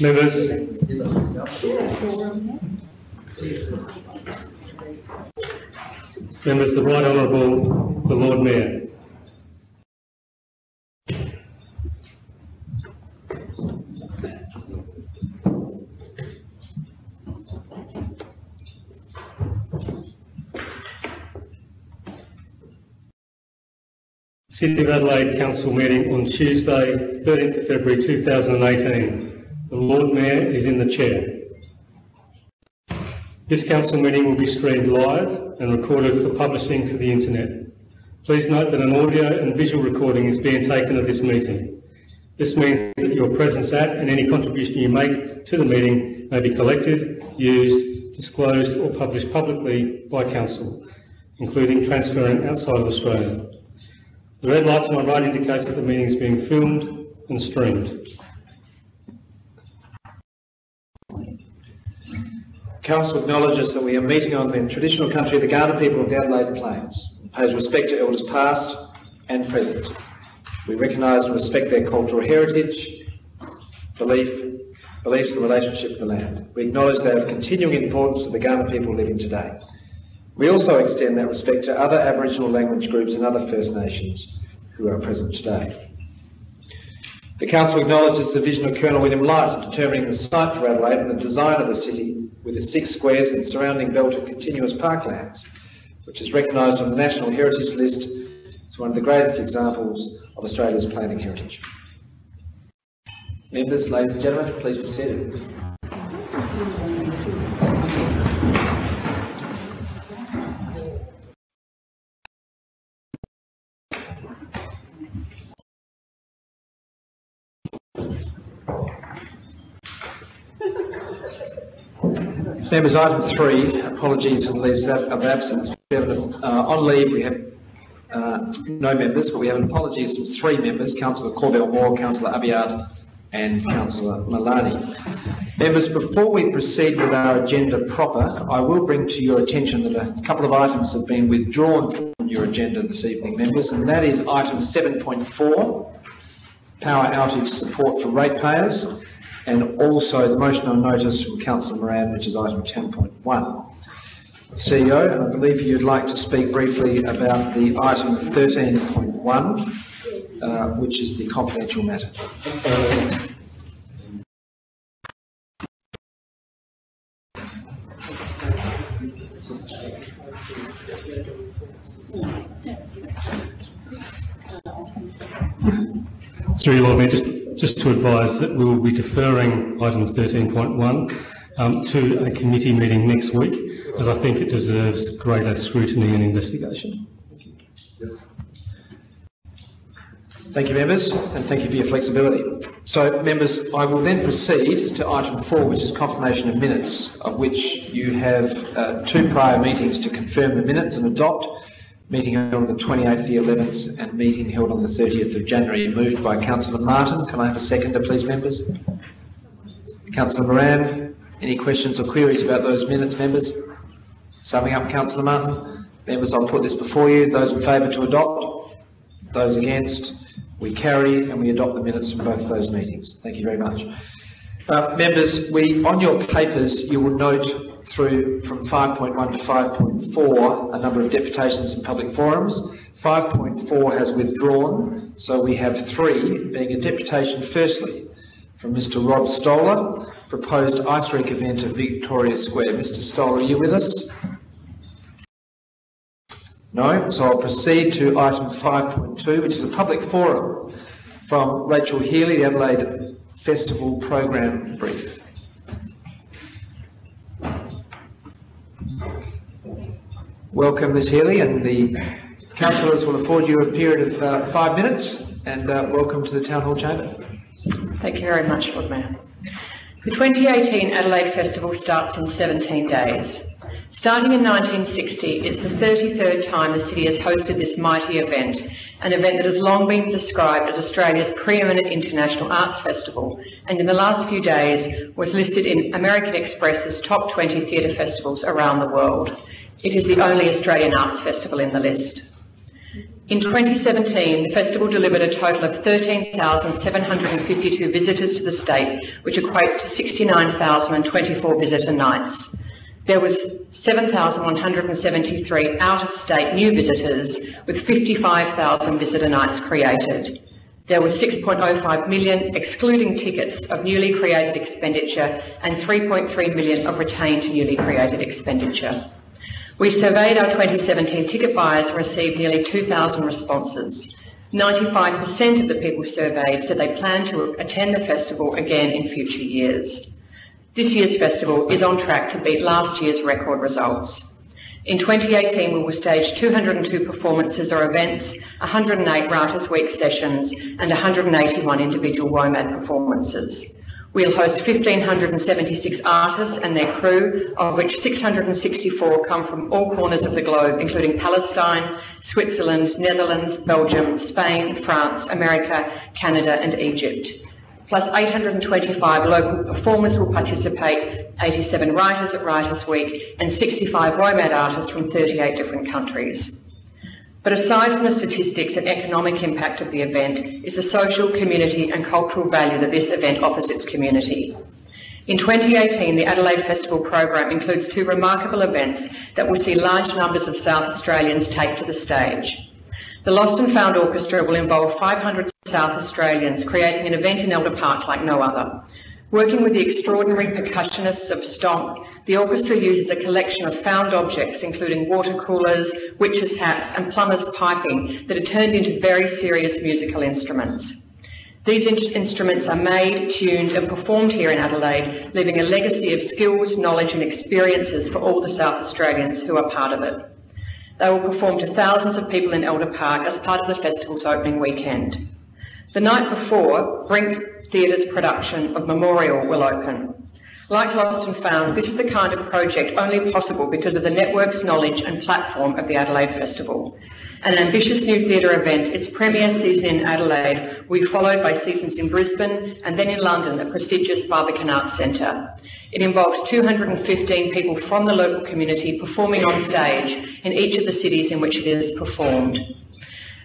Members, members, the Right Honourable the Lord Mayor. City of Adelaide Council meeting on Tuesday, 13th of February 2018. The Lord Mayor is in the chair. This council meeting will be streamed live and recorded for publishing to the internet. Please note that an audio and visual recording is being taken of this meeting. This means that your presence at and any contribution you make to the meeting may be collected, used, disclosed or published publicly by council, including transferring outside of Australia. The red light to my right indicates that the meeting is being filmed and streamed. Council acknowledges that we are meeting on the traditional country of the Kaurna people of the Adelaide Plains and pays respect to elders past and present. We recognise and respect their cultural heritage, belief, beliefs and relationship with the land. We acknowledge they have continuing importance to the Kaurna people living today. We also extend that respect to other Aboriginal language groups and other First Nations who are present today. The Council acknowledges the vision of Colonel William Light in determining the site for Adelaide and the design of the city with its six squares and surrounding belt of continuous parklands, which is recognised on the National Heritage List as one of the greatest examples of Australia's planning heritage. Members, ladies and gentlemen, please be seated. Members, item three, apologies and leaves of absence. Uh, on leave, we have uh, no members, but we have an apologies from three members, Councillor Corbell Moore, Councillor Abiad and Councillor Malani. Members, before we proceed with our agenda proper, I will bring to your attention that a couple of items have been withdrawn from your agenda this evening, members, and that is item 7.4, power outage support for ratepayers, and also the motion on notice from Councillor Moran, which is item 10.1. CEO, I believe you'd like to speak briefly about the item 13.1, uh, which is the confidential matter. Through your Lord Mayor, just, to advise that we will be deferring item 13.1 um, to a committee meeting next week, as I think it deserves greater scrutiny and investigation. Thank you. Thank you, members, and thank you for your flexibility. So, members, I will then proceed to item four, which is confirmation of minutes, of which you have uh, two prior meetings to confirm the minutes and adopt. Meeting held on the 28th, the 11th, and meeting held on the 30th of January, moved by Councillor Martin. Can I have a seconder, please, members? Councillor Moran, any questions or queries about those minutes, members? Summing up, Councillor Martin. Members, I'll put this before you. Those in favour to adopt? Those against? We carry and we adopt the minutes from both of those meetings. Thank you very much. Uh, members, we on your papers you will note through from 5.1 to 5.4 a number of deputations and public forums. 5.4 has withdrawn, so we have three, being a deputation firstly from Mr Rod Stoller, proposed ice rink event at Victoria Square. Mr Stoller, are you with us? No, so I'll proceed to item 5.2, which is a public forum from Rachel Healy, the Adelaide Festival Program Brief. Welcome, Ms Healy, and the councillors will afford you a period of uh, five minutes, and uh, welcome to the Town Hall Chamber. Thank you very much, Lord Mayor. The 2018 Adelaide Festival starts in 17 days. Starting in 1960, it's the 33rd time the city has hosted this mighty event, an event that has long been described as Australia's preeminent international arts festival, and in the last few days was listed in American Express's top 20 theatre festivals around the world. It is the only Australian arts festival in the list. In 2017, the festival delivered a total of 13,752 visitors to the state, which equates to 69,024 visitor nights. There was 7,173 out-of-state new visitors, with 55,000 visitor nights created. There was 6.05 million, excluding tickets, of newly created expenditure and 3.3 million of retained newly created expenditure. We surveyed our 2017 ticket buyers and received nearly 2,000 responses. 95% of the people surveyed said they plan to attend the festival again in future years. This year's festival is on track to beat last year's record results. In 2018, we will stage 202 performances or events, 108 Writers' Week sessions, and 181 individual WOMAD performances. We'll host 1,576 artists and their crew, of which 664 come from all corners of the globe, including Palestine, Switzerland, Netherlands, Belgium, Spain, France, America, Canada, and Egypt plus 825 local performers will participate, 87 writers at Writers Week, and 65 WOMAD artists from 38 different countries. But aside from the statistics and economic impact of the event is the social, community and cultural value that this event offers its community. In 2018, the Adelaide Festival program includes two remarkable events that will see large numbers of South Australians take to the stage. The Lost and Found Orchestra will involve 500 South Australians, creating an event in Elder Park like no other. Working with the extraordinary percussionists of Stomp, the orchestra uses a collection of found objects, including water coolers, witches' hats, and plumbers' piping, that are turned into very serious musical instruments. These in instruments are made, tuned, and performed here in Adelaide, leaving a legacy of skills, knowledge, and experiences for all the South Australians who are part of it. They will perform to thousands of people in Elder Park as part of the festival's opening weekend. The night before, Brink Theatre's production of Memorial will open. Like Lost and Found, this is the kind of project only possible because of the network's knowledge and platform of the Adelaide Festival. An ambitious new theatre event, its premiere season in Adelaide will be followed by seasons in Brisbane and then in London, a prestigious Barbican Arts Centre. It involves 215 people from the local community performing on stage in each of the cities in which it is performed.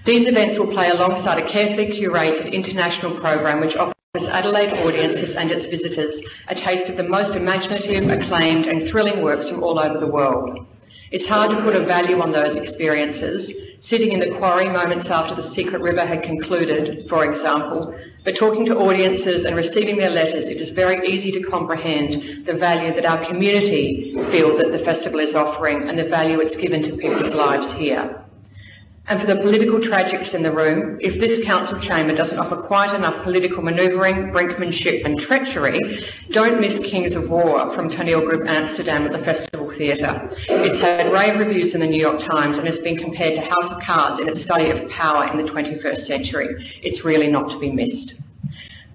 These events will play alongside a carefully curated international program which offers Adelaide audiences and its visitors a taste of the most imaginative, acclaimed and thrilling works from all over the world. It's hard to put a value on those experiences, sitting in the quarry moments after the Secret River had concluded, for example, but talking to audiences and receiving their letters, it is very easy to comprehend the value that our community feel that the festival is offering and the value it's given to people's lives here. And for the political tragics in the room, if this council chamber doesn't offer quite enough political manoeuvring, brinkmanship and treachery, don't miss Kings of War from Toneelgroep Amsterdam at the Festival Theatre. It's had rave reviews in the New York Times and has been compared to House of Cards in its study of power in the 21st century. It's really not to be missed.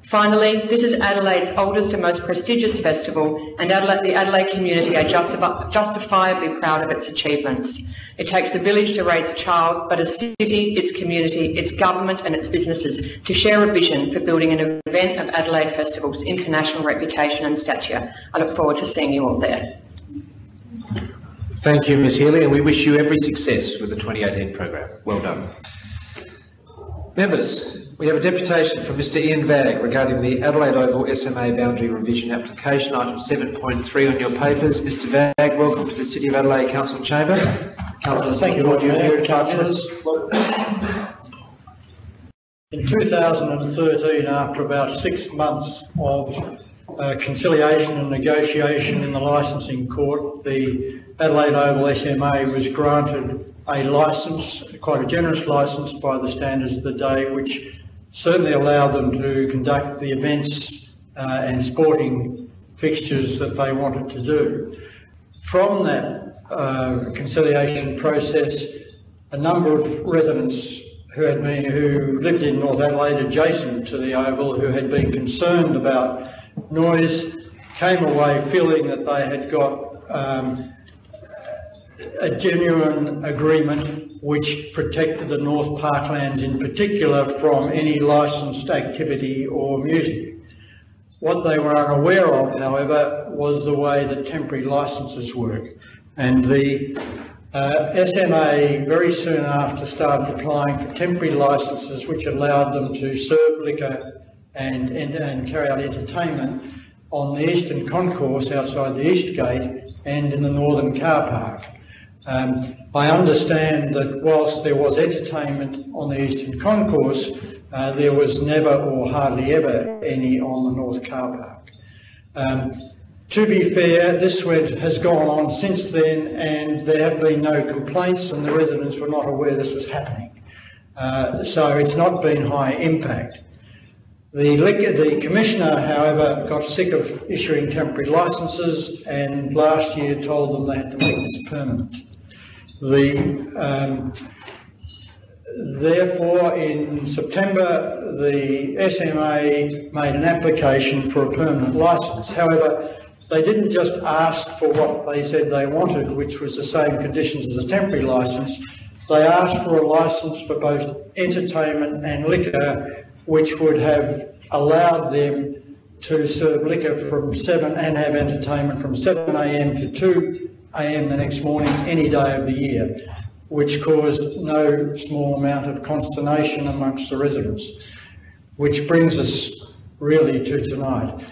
Finally, this is Adelaide's oldest and most prestigious festival, and Adelaide, the Adelaide community are justifi justifiably proud of its achievements. It takes a village to raise a child, but a city, its community, its government and its businesses to share a vision for building an event of Adelaide Festival's international reputation and stature. I look forward to seeing you all there. Thank you, Ms Healy, and we wish you every success with the 2018 program. Well done. Members, we have a deputation from Mr Ian Vagg regarding the Adelaide Oval SMA boundary revision application, item 7.3 on your papers. Mr Vagg, welcome to the City of Adelaide Council Chamber. Councillor, thank you, Lord. You're here in five. In 2013, after about six months of uh, conciliation and negotiation in the licensing court, the Adelaide Oval SMA was granted a licence, quite a generous licence by the standards of the day, which certainly allowed them to conduct the events uh, and sporting fixtures that they wanted to do. From that uh, conciliation process, a number of residents who had been who lived in North Adelaide adjacent to the Oval, who had been concerned about noise, came away feeling that they had got um, a genuine agreement which protected the North Parklands in particular from any licensed activity or music. What they were unaware of, however, was the way that temporary licences work. And the Uh, SMA very soon after started applying for temporary licences which allowed them to serve liquor and, and, and carry out entertainment on the eastern concourse outside the east gate and in the northern car park. Um, I understand that whilst there was entertainment on the eastern concourse, uh, there was never or hardly ever any on the north car park. Um, to be fair, this went, has gone on since then and there have been no complaints and the residents were not aware this was happening. Uh, so it's not been high impact. The, the Commissioner, however, got sick of issuing temporary licences and last year told them they had to make this permanent. The, um, therefore, in September, the SMA made an application for a permanent licence. However, they didn't just ask for what they said they wanted, which was the same conditions as a temporary licence. They asked for a licence for both entertainment and liquor, which would have allowed them to serve liquor from 7 and have entertainment from 7am to 2am the next morning, any day of the year, which caused no small amount of consternation amongst the residents. Which brings us really to tonight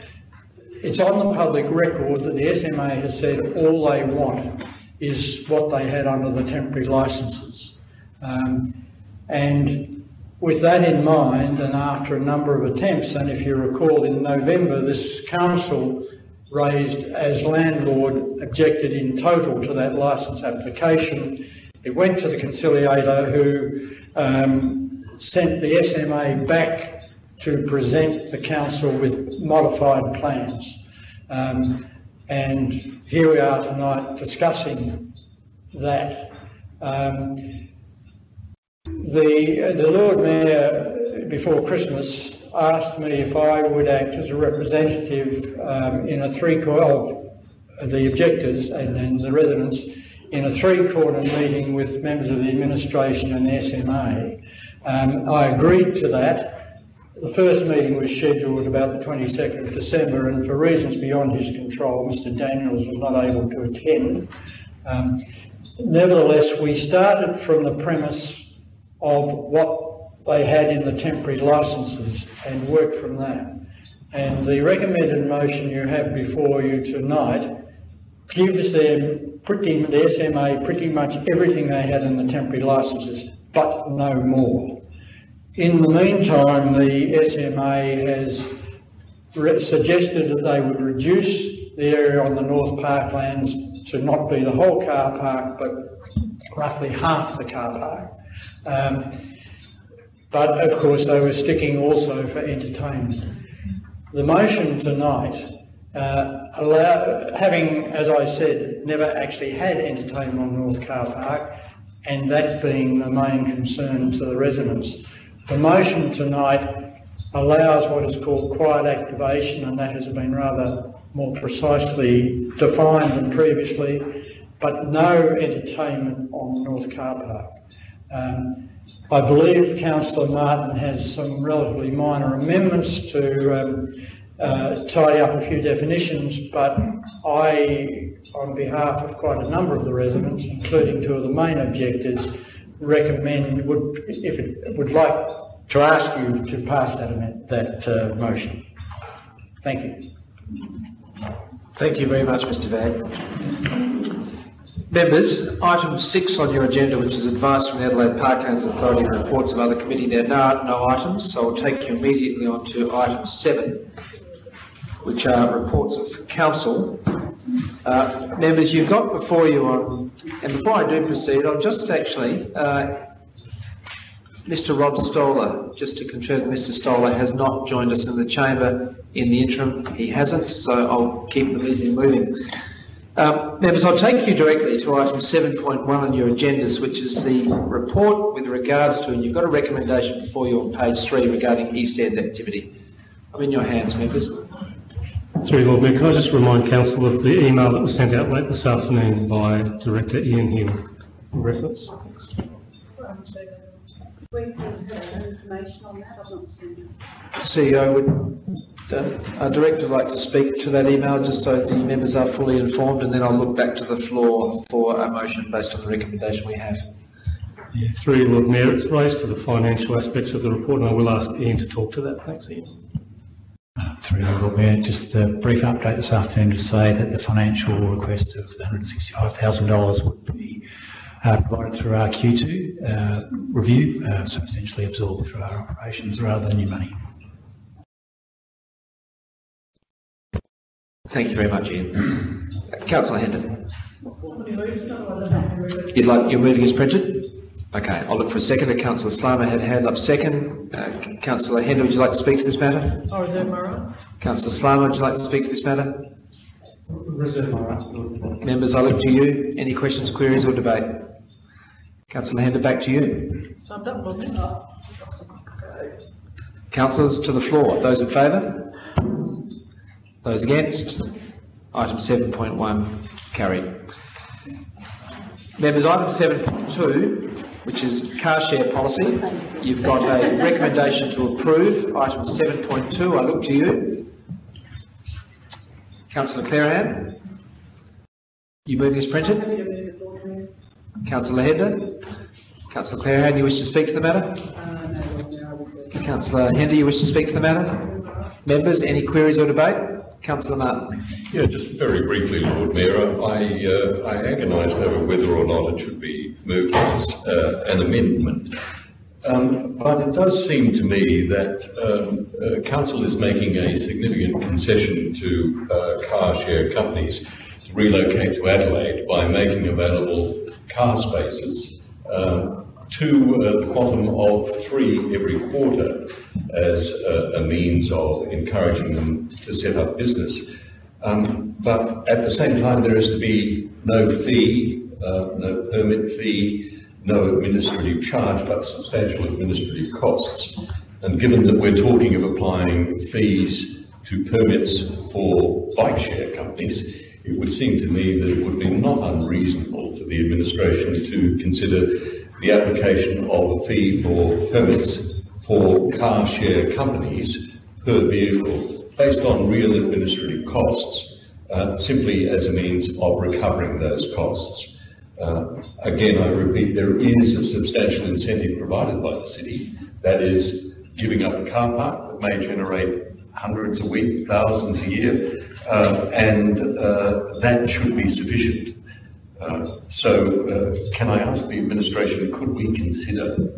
it's on the public record that the SMA has said all they want is what they had under the temporary licences. Um, and with that in mind, and after a number of attempts, and if you recall in November, this council raised as landlord objected in total to that licence application. It went to the conciliator who um, sent the SMA back to present the council with modified plans. Um, and here we are tonight discussing that. Um, the, the Lord Mayor, before Christmas, asked me if I would act as a representative um, in a three quarter of the objectors and, the residents in a three-quarter meeting with members of the administration and SMA. Um, I agreed to that the first meeting was scheduled about the 22nd of December, and for reasons beyond his control, Mr. Daniels was not able to attend. Um, nevertheless, we started from the premise of what they had in the temporary licences and worked from that. And the recommended motion you have before you tonight gives them pretty, the SMA pretty much everything they had in the temporary licences, but no more. In the meantime, the SMA has suggested that they would reduce the area on the North Parklands to not be the whole car park, but roughly half the car park. Um, but of course, they were sticking also for entertainment. The motion tonight, uh, allow, having, as I said, never actually had entertainment on North Car Park, and that being the main concern to the residents, the motion tonight allows what is called quiet activation, and that has been rather more precisely defined than previously, but no entertainment on the North Car Park. Um, I believe Councillor Martin has some relatively minor amendments to um, uh, tidy up a few definitions, but I, on behalf of quite a number of the residents, including two of the main objectors, recommend, would, if it would like to ask you to pass that, that uh, motion. Thank you. Thank you very much, Mr Vagg. Members, item six on your agenda, which is advice from the Adelaide Parklands Authority and reports of other committee, there are no, items, so I'll take you immediately on to item seven, which are reports of council. Uh, members, you've got before you on, and before I do proceed, I'll just actually uh, Mr Rod Stoller, just to confirm, Mr Stoller has not joined us in the chamber in the interim. He hasn't, so I'll keep the meeting moving. Um, members, I'll take you directly to item 7.1 on your agendas, which is the report with regards to, and you've got a recommendation before you on page three regarding East End activity. I'm in your hands, members. Through Lord Mayor, can I just remind Council of the email that was sent out late this afternoon by Director Ian Hill for reference? We please have information on that, I've not seen it. CEO, would uh, our director like to speak to that email just so the members are fully informed and then I'll look back to the floor for a motion based on the recommendation we have. Yeah, through you, Lord Mayor, it's raised to the financial aspects of the report and I will ask Ian to talk to that. Thanks, Ian. Through you, Lord Mayor, just a brief update this afternoon to say that the financial request of $165,000 would be uh, provided through our Q2 uh, review, uh, so essentially absorbed through our operations rather than new money. Thank you very much, Ian. Councillor Hender. You'd like, you're moving as printed? Okay, I'll look for a second. Councillor Slama had hand up second. Uh, Councillor Hender, would you like to speak to this matter? I reserve my right. Councillor Slama, would you like to speak to this matter? Reserve my right, Members, I look to you. Any questions, queries or debate? Councillor Hender, back to you. Summed up, Lord Mayor. Councillors to the floor. Those in favour? Those against? Item 7.1 carried. Members, item 7.2, which is car share policy. You've got a recommendation to approve. Item 7.2, I look to you. Councillor Clearihan? You moving as printed? Councillor Hender? Councillor Clearihan, you wish to speak to the matter? Councillor Hender, you wish to speak to the matter? Members, any queries or debate? Councillor Martin. Yeah, just very briefly, Lord Mayor, I, uh, I agonised over whether or not it should be moved as uh, an amendment. Um, but it does seem to me that um, uh, council is making a significant concession to uh, car share companies to relocate to Adelaide by making available car spaces um, to uh, the quantum of three every quarter as uh, a means of encouraging them to set up business. Um, but at the same time, there is to be no fee, uh, no permit fee, no administrative charge, but substantial administrative costs. And given that we're talking of applying fees to permits for bike share companies, it would seem to me that it would be not unreasonable for the administration to consider the application of a fee for permits for car share companies per vehicle based on real administrative costs, uh, simply as a means of recovering those costs. Uh, again, I repeat, there is a substantial incentive provided by the city, that is giving up a car park that may generate hundreds a week, thousands a year, uh, and uh, that should be sufficient. Uh, so, uh, can I ask the administration, could we consider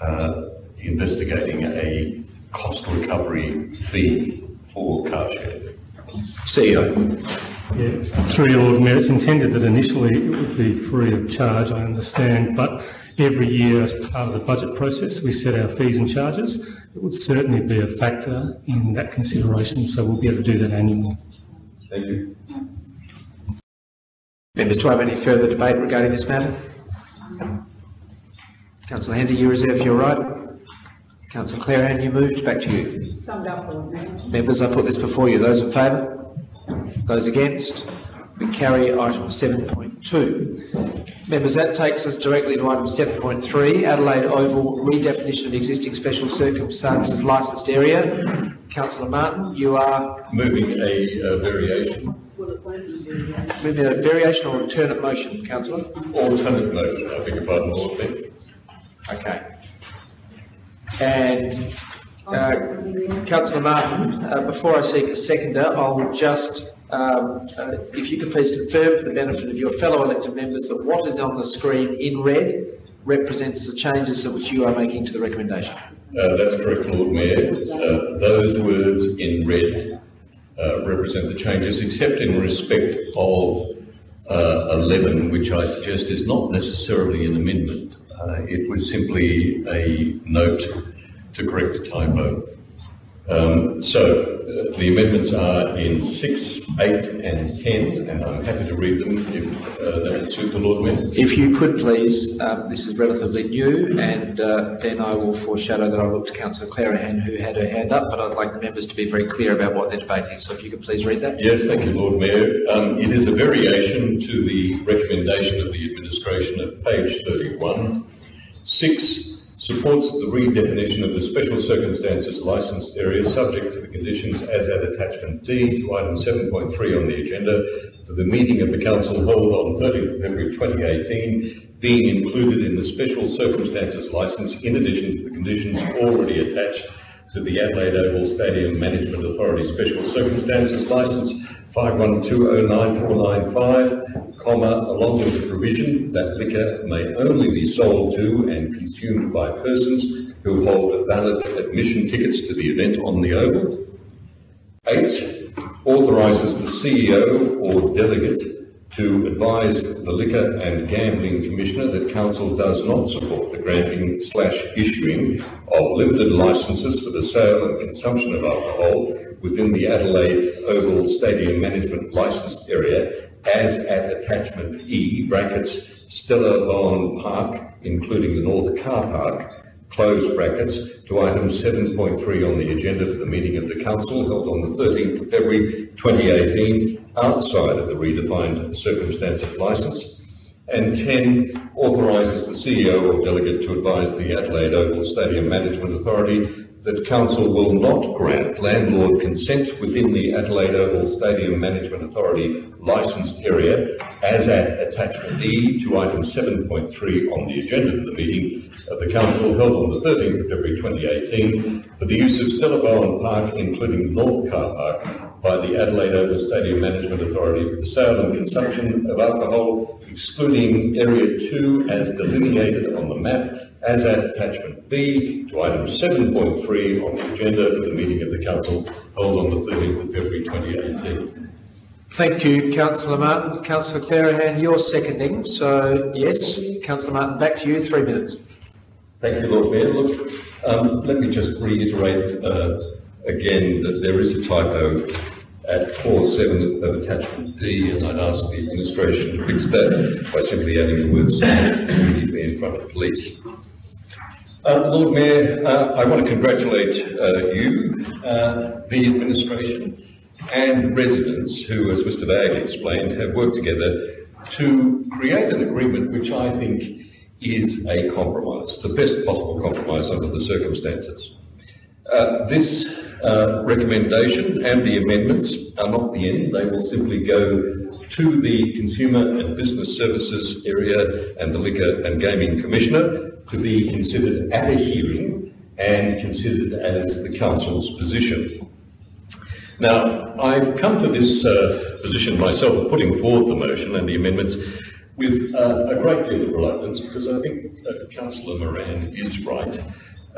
uh, investigating a cost recovery fee for car share? CEO. Yeah, through your Lord Mayor, it's intended that initially it would be free of charge, I understand, but every year as part of the budget process, we set our fees and charges. It would certainly be a factor in that consideration, so we'll be able to do that annually. Thank you. Members, do I have any further debate regarding this matter? Councillor Hender, you reserve your right. Councillor Clearihan, you moved. Back to you. Summed up, Lord Members, I put this before you. Those in favour? Those against? We carry item 7.2. Members, that takes us directly to item 7.3, Adelaide Oval redefinition of existing special circumstances licensed area. Councillor Martin, you are Moving a uh, variation, Will it won't be the, moving a variation or alternate motion, councillor? alternate motion, I beg your pardon, Lord. Okay. And uh, Councillor Martin, uh, before I seek a seconder, I'll just, um, uh, if you could please confirm for the benefit of your fellow elected members that what is on the screen in red represents the changes that which you are making to the recommendation. Uh, That's correct, Lord Mayor. Uh, Those words in red uh, represent the changes, except in respect of uh, 11, which I suggest is not necessarily an amendment. Uh, It was simply a note to correct a typo. Um, So uh, the amendments are in 6, 8 and 10, and I'm happy to read them if uh, that would suit the Lord Mayor. If you could please, um, this is relatively new, and uh, then I will foreshadow that I'll look to Councillor Clearihan, who had her hand up, but I'd like the members to be very clear about what they're debating. So if you could please read that. Yes, thank you, Lord Mayor. Um, it is a variation to the recommendation of the administration at page thirty-one. Six supports the redefinition of the special circumstances licensed area subject to the conditions as at attachment D to item 7.3 on the agenda for the meeting of the council held on 13th February 2018 being included in the special circumstances license in addition to the conditions already attached to the Adelaide Oval Stadium Management Authority Special Circumstances Licence 512099495, comma, along with the provision that liquor may only be sold to and consumed by persons who hold valid admission tickets to the event on the Oval. Eight, authorises the CEO or delegate to advise the Liquor and Gambling Commissioner that Council does not support the granting slash issuing of limited licences for the sale and consumption of alcohol within the Adelaide Oval Stadium Management Licensed Area as at attachment E, brackets, Stella Bowen Park, including the North Car Park, close brackets, to item 7.3 on the agenda for the meeting of the council held on the 13th of February 2018 outside of the redefined circumstances licence. And 10 authorises the CEO or delegate to advise the Adelaide Oval Stadium Management Authority that council will not grant landlord consent within the Adelaide Oval Stadium Management Authority licensed area as at attachment E to item 7.3 on the agenda for the meeting council held on the 13th of February 2018 for the use of Stella Bowen Park, including North Car Park, by the Adelaide Oval Stadium Management Authority for the sale and consumption of alcohol, excluding Area 2 as delineated on the map as at attachment B to item 7.3 on the agenda for the meeting of the council held on the 13th of February 2018. Thank you, councillor Martin. Councillor Clearihan, you're seconding, so yes. Councillor Martin, back to you, three minutes. Thank you, Lord Mayor. Look, um, let me just reiterate uh, again that there is a typo at clause 7 of attachment D, and I'd ask the administration to fix that by simply adding the word "sale" immediately in front of the police. Uh, Lord Mayor, uh, I want to congratulate uh, you, uh, the administration, and residents who, as Mr. Vagg explained, have worked together to create an agreement which I think is a compromise, the best possible compromise under the circumstances. Uh, this uh, recommendation and the amendments are not the end. They will simply go to the Consumer and Business Services area and the Liquor and Gaming Commissioner to be considered at a hearing and considered as the Council's position. Now, I've come to this uh, position myself of putting forward the motion and the amendments with uh, a great deal of reluctance because I think uh, Councillor Moran is right.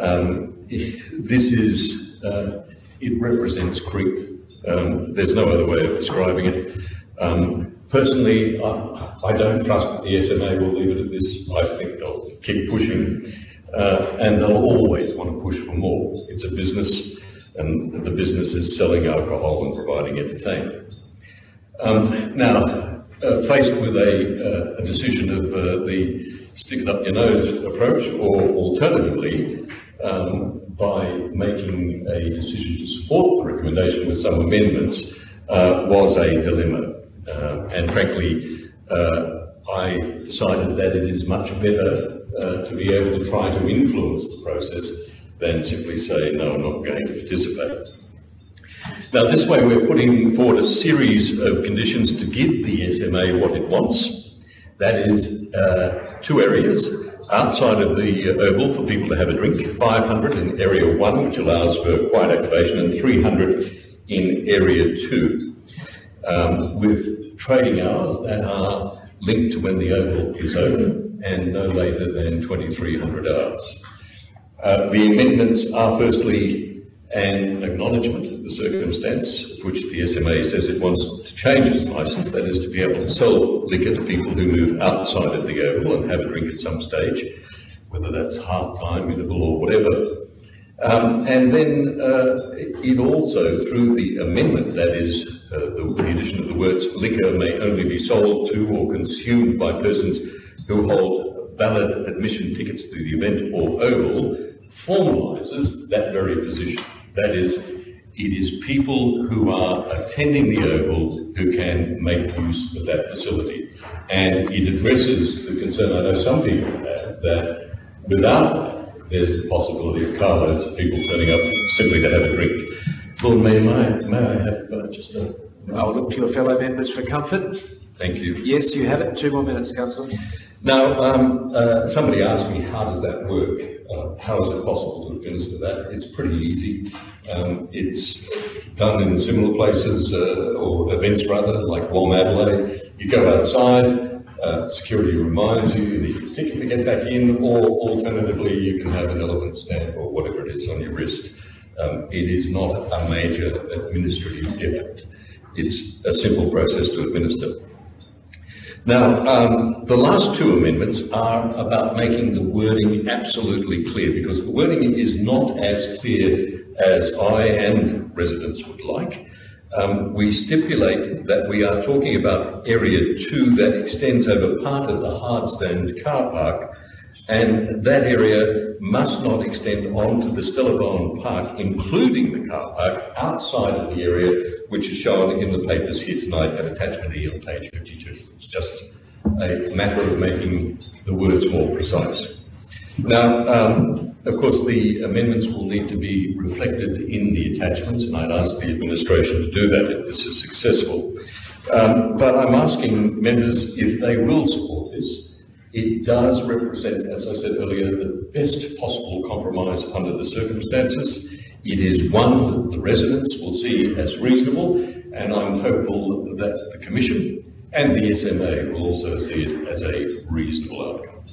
Um, this is, uh, it represents creep. Um, there's no other way of describing it. Um, personally, I, I, don't trust that the SMA will leave it at this. I think they'll keep pushing uh, and they'll always want to push for more. It's a business and the business is selling alcohol and providing entertainment. Um, now, uh, faced with a, uh, a decision of uh, the stick it up your nose approach, or alternatively, um, by making a decision to support the recommendation with some amendments, uh, was a dilemma. Uh, and frankly, uh, I decided that it is much better to be able to try to influence the process than simply say, no, I'm not going to participate. Now, this way we're putting forward a series of conditions to give the SMA what it wants. That is uh, two areas outside of the oval for people to have a drink, 500 in area one, which allows for quiet activation, and 300 in area two, um, with trading hours that are linked to when the oval is open and no later than 2300 hours. Uh, the amendments are firstly an acknowledgement of the circumstance of which the SMA says it wants to change its licence, that is to be able to sell liquor to people who move outside of the Oval and have a drink at some stage, whether that's half-time, interval or whatever. Um, and then uh, it also, through the amendment, that is uh, the, the addition of the words liquor may only be sold to or consumed by persons who hold valid admission tickets to the event or oval, formalises that very position. That is, it is people who are attending the Oval who can make use of that facility. And it addresses the concern I know some people have that without there's the possibility of carloads of people turning up simply to have a drink. Mayor, may I, may I have uh, just a, I'll look to your fellow members for comfort. thank you. Yes, you have it. Two more minutes, councillor. Now, um, uh, somebody asked me, how does that work? Uh, how is it possible to administer that? It's pretty easy. Um, it's done in similar places, uh, or events rather, like WOMADelaide. You go outside, uh, security reminds you, you need your ticket to get back in, or alternatively, you can have an elephant stamp or whatever it is on your wrist. Um, it is not a major administrative effort. It's a simple process to administer. Now, um, the last two amendments are about making the wording absolutely clear, because the wording is not as clear as I and residents would like. Um, we stipulate that we are talking about area two that extends over part of the hardstand car park, and that area must not extend onto the Stella Bowen Park, including the car park, outside of the area which is shown in the papers here tonight at attachment E on page 52. It's just a matter of making the words more precise. Now, um, of course, the amendments will need to be reflected in the attachments, and I'd ask the administration to do that if this is successful. Um, but I'm asking members if they will support this. It does represent, as I said earlier, the best possible compromise under the circumstances. It is one that the residents will see as reasonable, and I'm hopeful that the Commission and the SMA will also see it as a reasonable outcome.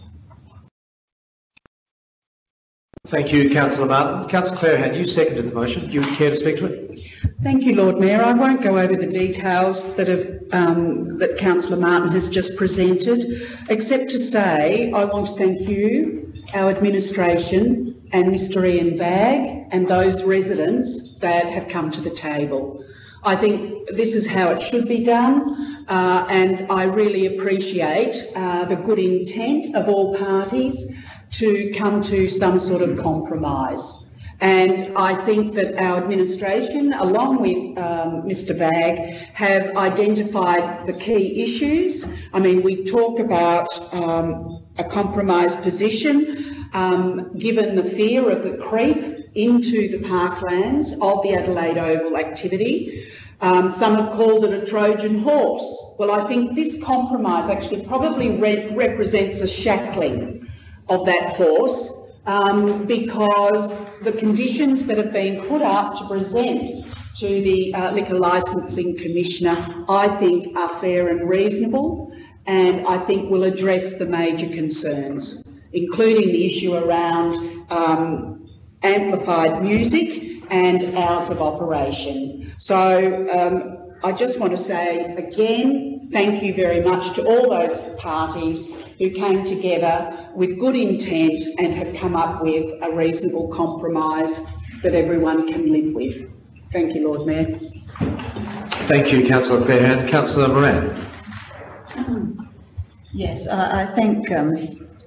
Thank you, councillor Martin. Councillor Clearihan, you seconded the motion. Do you care to speak to it? Thank you, Lord Mayor. I won't go over the details that have, um, that councillor Martin has just presented, except to say I want to thank you, our administration, and Mr Ian Vagg, and those residents that have come to the table. I think this is how it should be done, uh, and I really appreciate uh, the good intent of all parties to come to some sort of compromise. And I think that our administration, along with um, Mr Vagg, have identified the key issues. I mean, we talk about um, a compromise position, um, given the fear of the creep into the parklands of the Adelaide Oval activity. Um, some have called it a Trojan horse. Well, I think this compromise actually probably re represents a shackling of that horse um, because the conditions that have been put up to present to the uh, Liquor Licensing Commissioner, I think are fair and reasonable and I think will address the major concerns, including the issue around um, amplified music and hours of operation. So um, I just want to say again, thank you very much to all those parties who came together with good intent and have come up with a reasonable compromise that everyone can live with. Thank you, Lord Mayor. Thank you, councillor Clearihan. Councillor Moran. Yes, I, I thank um,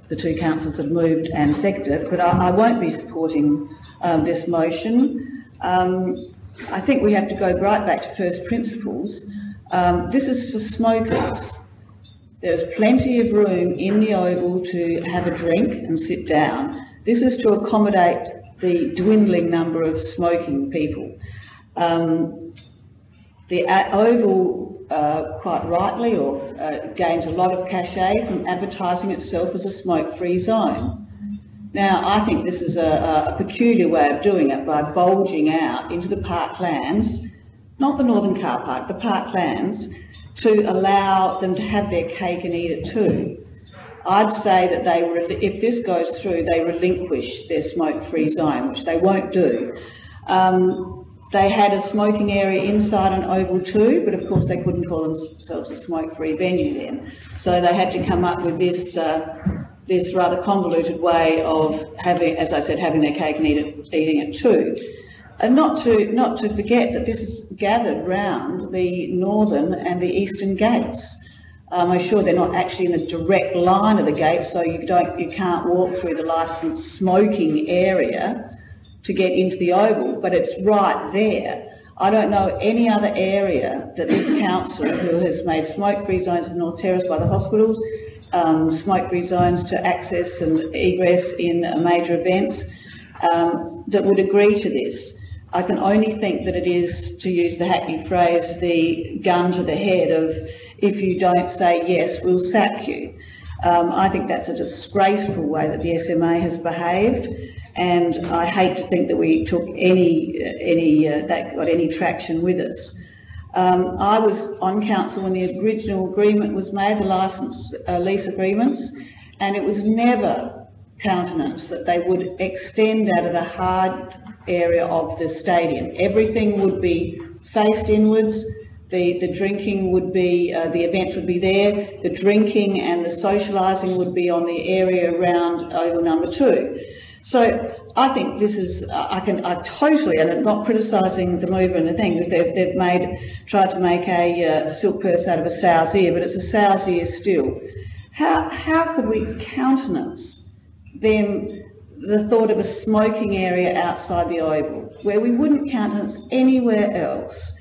the two councillors that moved and seconded it, but I, I won't be supporting um, this motion. Um, I think we have to go right back to first principles. Um, this is for smokers. There's plenty of room in the Oval to have a drink and sit down. This is to accommodate the dwindling number of smoking people. Um, the Oval, uh, quite rightly, or uh, gains a lot of cachet from advertising itself as a smoke-free zone. Now, I think this is a, a, peculiar way of doing it by bulging out into the parklands, not the Northern Car Park, the parklands, to allow them to have their cake and eat it too. I'd say that they, if this goes through, they relinquish their smoke-free zone, which they won't do. Um, they had a smoking area inside an Oval too, but of course they couldn't call themselves a smoke-free venue then. So they had to come up with this uh, this rather convoluted way of having, as I said, having their cake and eat it, eating it too. And not to, not to forget that this is gathered round the northern and the eastern gates. Um, I'm sure they're not actually in a direct line of the gates, so you don't, you can't walk through the licensed smoking area to get into the oval, but it's right there. I don't know any other area that this council, who has made smoke-free zones in North Terrace by the hospitals, um, smoke-free zones to access and egress in major events um, that would agree to this. I can only think that it is, to use the hackneyed phrase, the gun to the head of if you don't say yes, we'll sack you. Um, I think that's a disgraceful way that the SMA has behaved, and I hate to think that we took any any uh, that got any traction with us. Um, I was on council when the original agreement was made, the licence uh, lease agreements, and it was never countenance that they would extend out of the hard area of the stadium. Everything would be faced inwards. The, the drinking would be, uh, the events would be there. The drinking and the socialising would be on the area around Oval Number Two. So I think this is, I can, I totally, and I'm not criticising the mover and the thing, they've, they've made, tried to make a uh, silk purse out of a sow's ear, but it's a sow's ear still. How, how could we countenance them, the thought of a smoking area outside the Oval, where we wouldn't countenance anywhere else?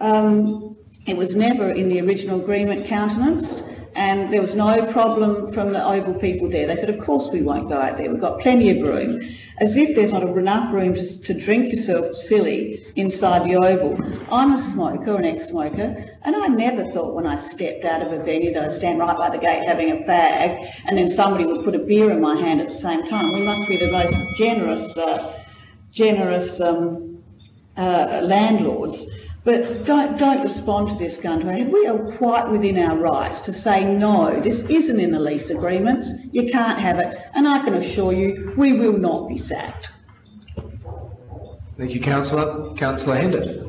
Um, it was never in the original agreement countenanced and there was no problem from the Oval people there. They said, of course we won't go out there, we've got plenty of room. As if there's not enough room to, to drink yourself silly inside the Oval. I'm a smoker, an ex-smoker, and I never thought when I stepped out of a venue that I'd stand right by the gate having a fag and then somebody would put a beer in my hand at the same time. We must be the most generous, uh, generous um, uh, landlords. But don't, don't respond to this gun to our head. We are quite within our rights to say, no, this isn't in the lease agreements, you can't have it, and I can assure you, we will not be sacked. Thank you, councillor. Councillor Hender.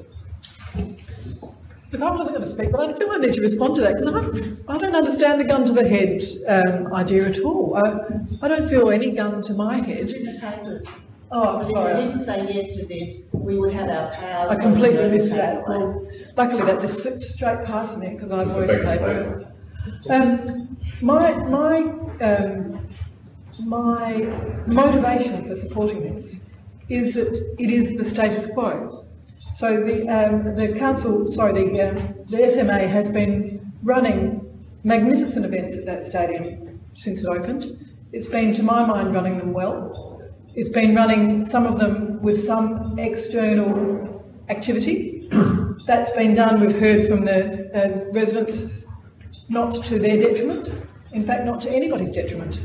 Look, I wasn't going to speak, but I feel I need to respond to that because I, I don't understand the gun to the head um, idea at all. I, I don't feel any gun to my head. Oh, I'm If we sorry. didn't say yes to this, we would have our powers. I completely on missed that. Well, luckily that just slipped straight past me because I've already Back to paid it. Um, my, my, um, my motivation for supporting this is that it is the status quo. So the, um, the council, sorry, the, um, the SMA has been running magnificent events at that stadium since it opened. It's been, to my mind, running them well. It's been running some of them with some external activity. That's been done, we've heard from the uh, residents, not to their detriment, in fact, not to anybody's detriment.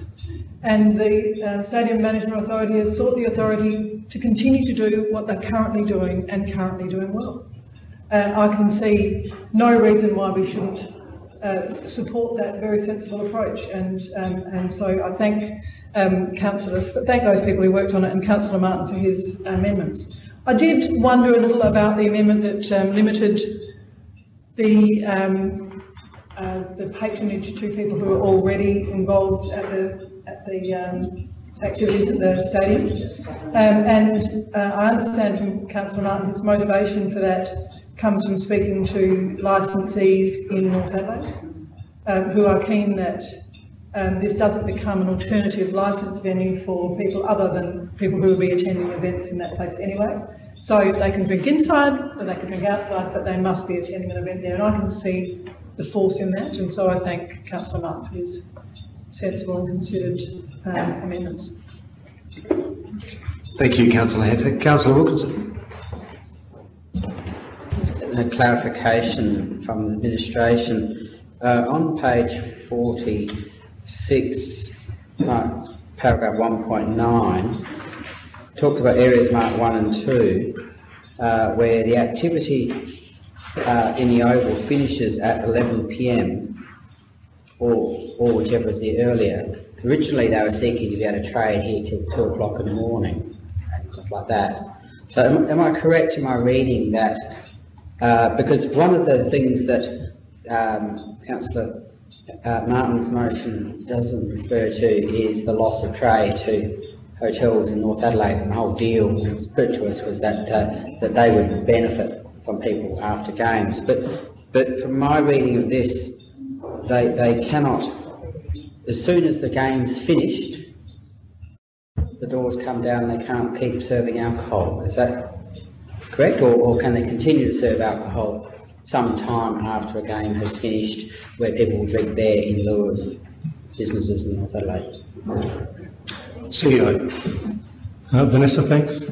And the uh, Stadium Management Authority has sought the authority to continue to do what they're currently doing and currently doing well. And I can see no reason why we shouldn't uh, support that very sensible approach. And, um, and so I thank um, councillors, thank those people who worked on it and Councillor Martin for his amendments. I did wonder a little about the amendment that um, limited the, um, uh, the patronage to people who are already involved at the, at the um, activities at the stadium. Um, and uh, I understand from Councillor Martin his motivation for that comes from speaking to licensees in North Adelaide um, who are keen that um, this doesn't become an alternative licence venue for people other than people who will be attending events in that place anyway. So they can drink inside and they can drink outside, but they must be attending an event there. And I can see the force in that. And so I thank Councillor Martin for his sensible and considered um, amendments. Thank you, councillor Hender. Councillor Wilkinson. A clarification from the administration. Uh, on page 46, part- paragraph 1.9, talks about areas marked 1 and 2, uh, where the activity uh, in the oval finishes at 11 p.m. or, or whichever is the earlier. Originally, they were seeking to be able to trade here till 2 o'clock in the morning and stuff like that. So am, am I correct in my reading that uh, because one of the things that um, Councillor uh, Martin's motion doesn't refer to is the loss of trade to hotels in North Adelaide. The whole deal that was put to us was that uh, that they would benefit from people after games. But but from my reading of this, they they cannot. As soon as the game's finished, the doors come down. They can't keep serving alcohol. Is that correct? Or, or can they continue to serve alcohol some time after a game has finished where people will drink there in lieu of businesses in North Adelaide. CEO. Uh, Vanessa, thanks.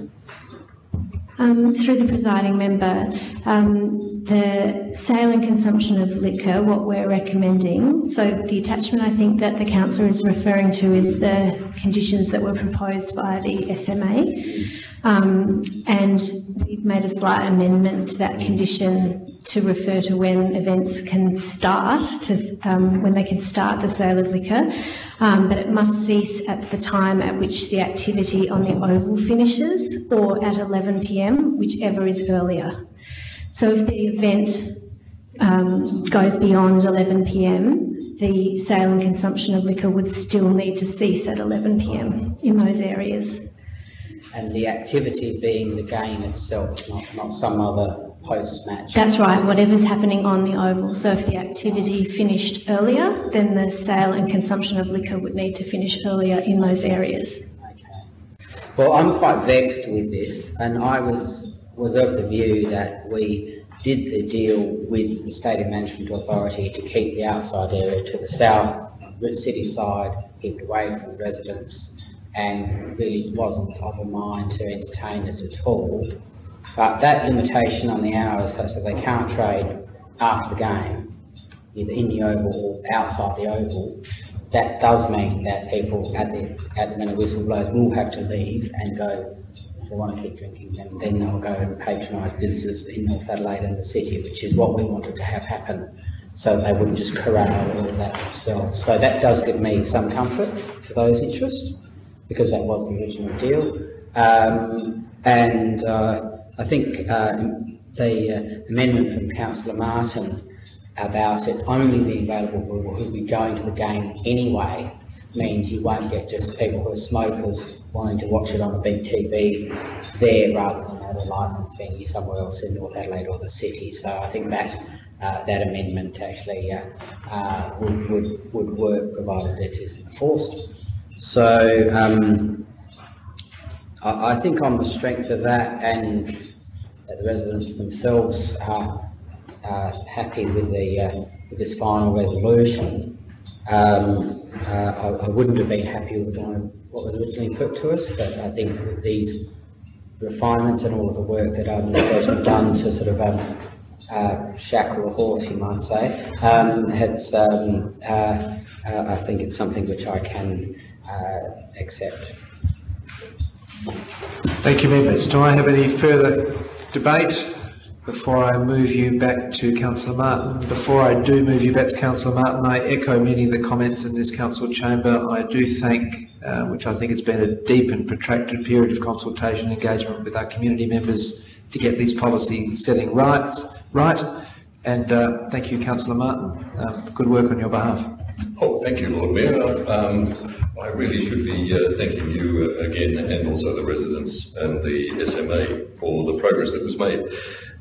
Um, through the presiding member, um, the sale and consumption of liquor, what we're recommending, so the attachment I think that the councillor is referring to is the conditions that were proposed by the SMA. Um, and we've made a slight amendment to that condition to refer to when events can start, to, um, when they can start the sale of liquor, um, but it must cease at the time at which the activity on the oval finishes or at 11 pm, whichever is earlier. So if the event um, goes beyond 11 pm, the sale and consumption of liquor would still need to cease at 11 pm in those areas. And the activity being the game itself, not, not some other post-match. That's right, whatever's happening on the oval. So if the activity finished earlier, then the sale and consumption of liquor would need to finish earlier in those areas. Okay. Well, I'm quite vexed with this, and I was was of the view that we did the deal with the State Stadium Management Authority to keep the outside area to the south, the city side, keep it away from residents, and really wasn't of a mind to entertain it at all. But that limitation on the hours such that they can't trade after the game, either in the oval or outside the oval, that does mean that people at the at the a whistle blows will have to leave and go. They want to keep drinking, then, then they'll go and patronise businesses in North Adelaide and the city, which is what we wanted to have happen, so they wouldn't just corral all that themselves. So that does give me some comfort for those interests, because that was the original deal. Um, and uh, I think uh, the uh, amendment from Councillor Martin about it only being available for people who'll be going to the game anyway means you won't get just people who are smokers wanting to watch it on a big TV there rather than at a licensed venue somewhere else in North Adelaide or the city. So I think that uh, that amendment actually uh, uh, would, would, would work provided it is enforced. So um, I, I think on the strength of that and that the residents themselves are, are happy with the uh, with this final resolution. Um, uh, I, I, wouldn't have been happy with what was originally put to us, but I think with these refinements and all of the work that our administration done to sort of um, uh, shackle a horse, you might say, um, it's, um, uh, uh, I think it's something which I can uh, accept. Thank you, members. Do I have any further debate before I move you back to Councillor Martin. Before I do move you back to Councillor Martin, I echo many of the comments in this council chamber. I do thank, uh, which I think has been a deep and protracted period of consultation engagement with our community members to get these policy setting right. right. And uh, thank you, Councillor Martin. Um, good work on your behalf. Oh, thank you, Lord Mayor. Um, I really should be uh, thanking you uh, again and also the residents and the SMA for the progress that was made.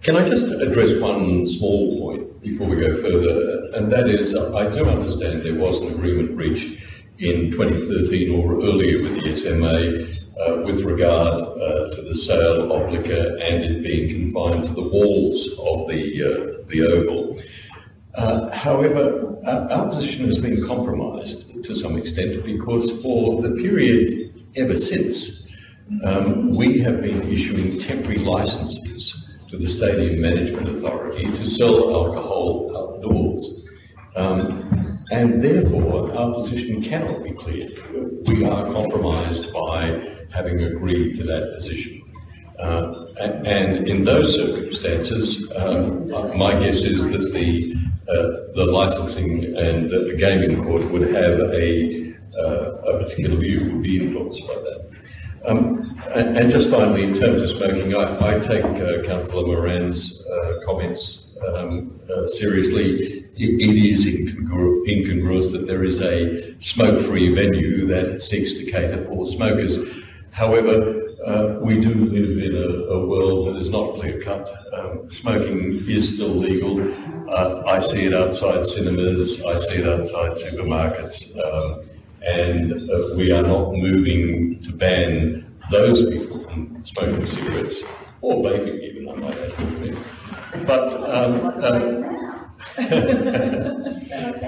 Can I just address one small point before we go further? And that is, I do understand there was an agreement reached in 2013 or earlier with the SMA uh, with regard uh, to the sale of liquor and it being confined to the walls of the, uh, the Oval. Uh, however, our, our position has been compromised to some extent because for the period ever since, um, we have been issuing temporary licenses to the Stadium Management Authority to sell alcohol outdoors. Um, and therefore, our position cannot be clear. We are compromised by having agreed to that position. Uh, and, in those circumstances, um, my guess is that the uh, the licensing and the gaming court would have a, uh, a particular view, would be influenced by that. Um, and, and, just finally, in terms of smoking, I, I take uh, Councillor Moran's uh, comments um, uh, seriously. It, it is incongru incongruous that there is a smoke-free venue that seeks to cater for smokers. However, uh, we do live in a, a, world that is not clear cut. Um, smoking is still legal. Uh, I see it outside cinemas, I see it outside supermarkets, um, and uh, we are not moving to ban those people from smoking cigarettes or vaping even, I might add. But um, uh,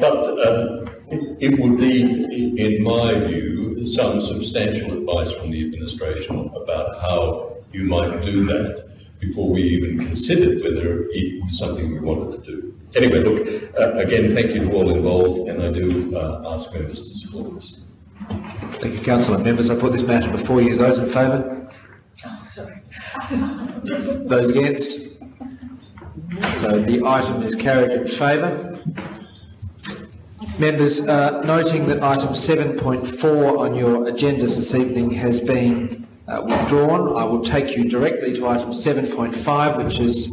But um, it it would need, in my view, some substantial advice from the administration about how you might do that before we even considered whether it was something we wanted to do. Anyway, look, uh, again, thank you to all involved, and I do uh, ask members to support this. Thank you, councillor. Members, I put this matter before you. Those in favour? Sorry. Those against? So the item is carried in favour. Members, uh, noting that item 7.4 on your agendas this evening has been uh, withdrawn, I will take you directly to item 7.5, which is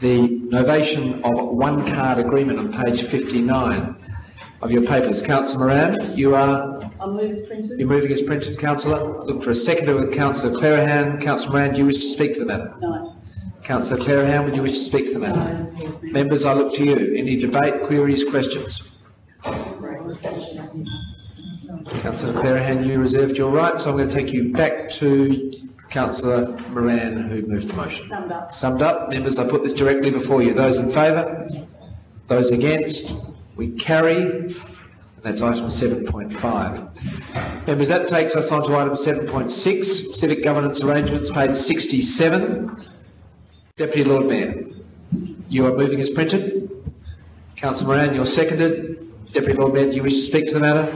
the novation of one card agreement on page 59 of your papers. Councillor Moran, you are I'll move as printed. you're moving as printed, councillor. Look for a seconder with councillor Clearihan. Councillor Moran, do you wish to speak to the matter? No. Councillor Clearihan, would you wish to speak to the matter? Members, I look to you. Any debate, queries, questions? Councillor Clearihan, you reserved your right, so I'm going to take you back to councillor Moran, who moved the motion. Summed up. Summed up. Members, I put this directly before you. Those in favour? Those against? We carry. That's item 7.5. Members, that takes us on to item 7.6, civic governance arrangements, page 67. Deputy Lord Mayor, you are moving as printed. Councillor Moran, you're seconded. Deputy Lord Mayor, do you wish to speak to the matter?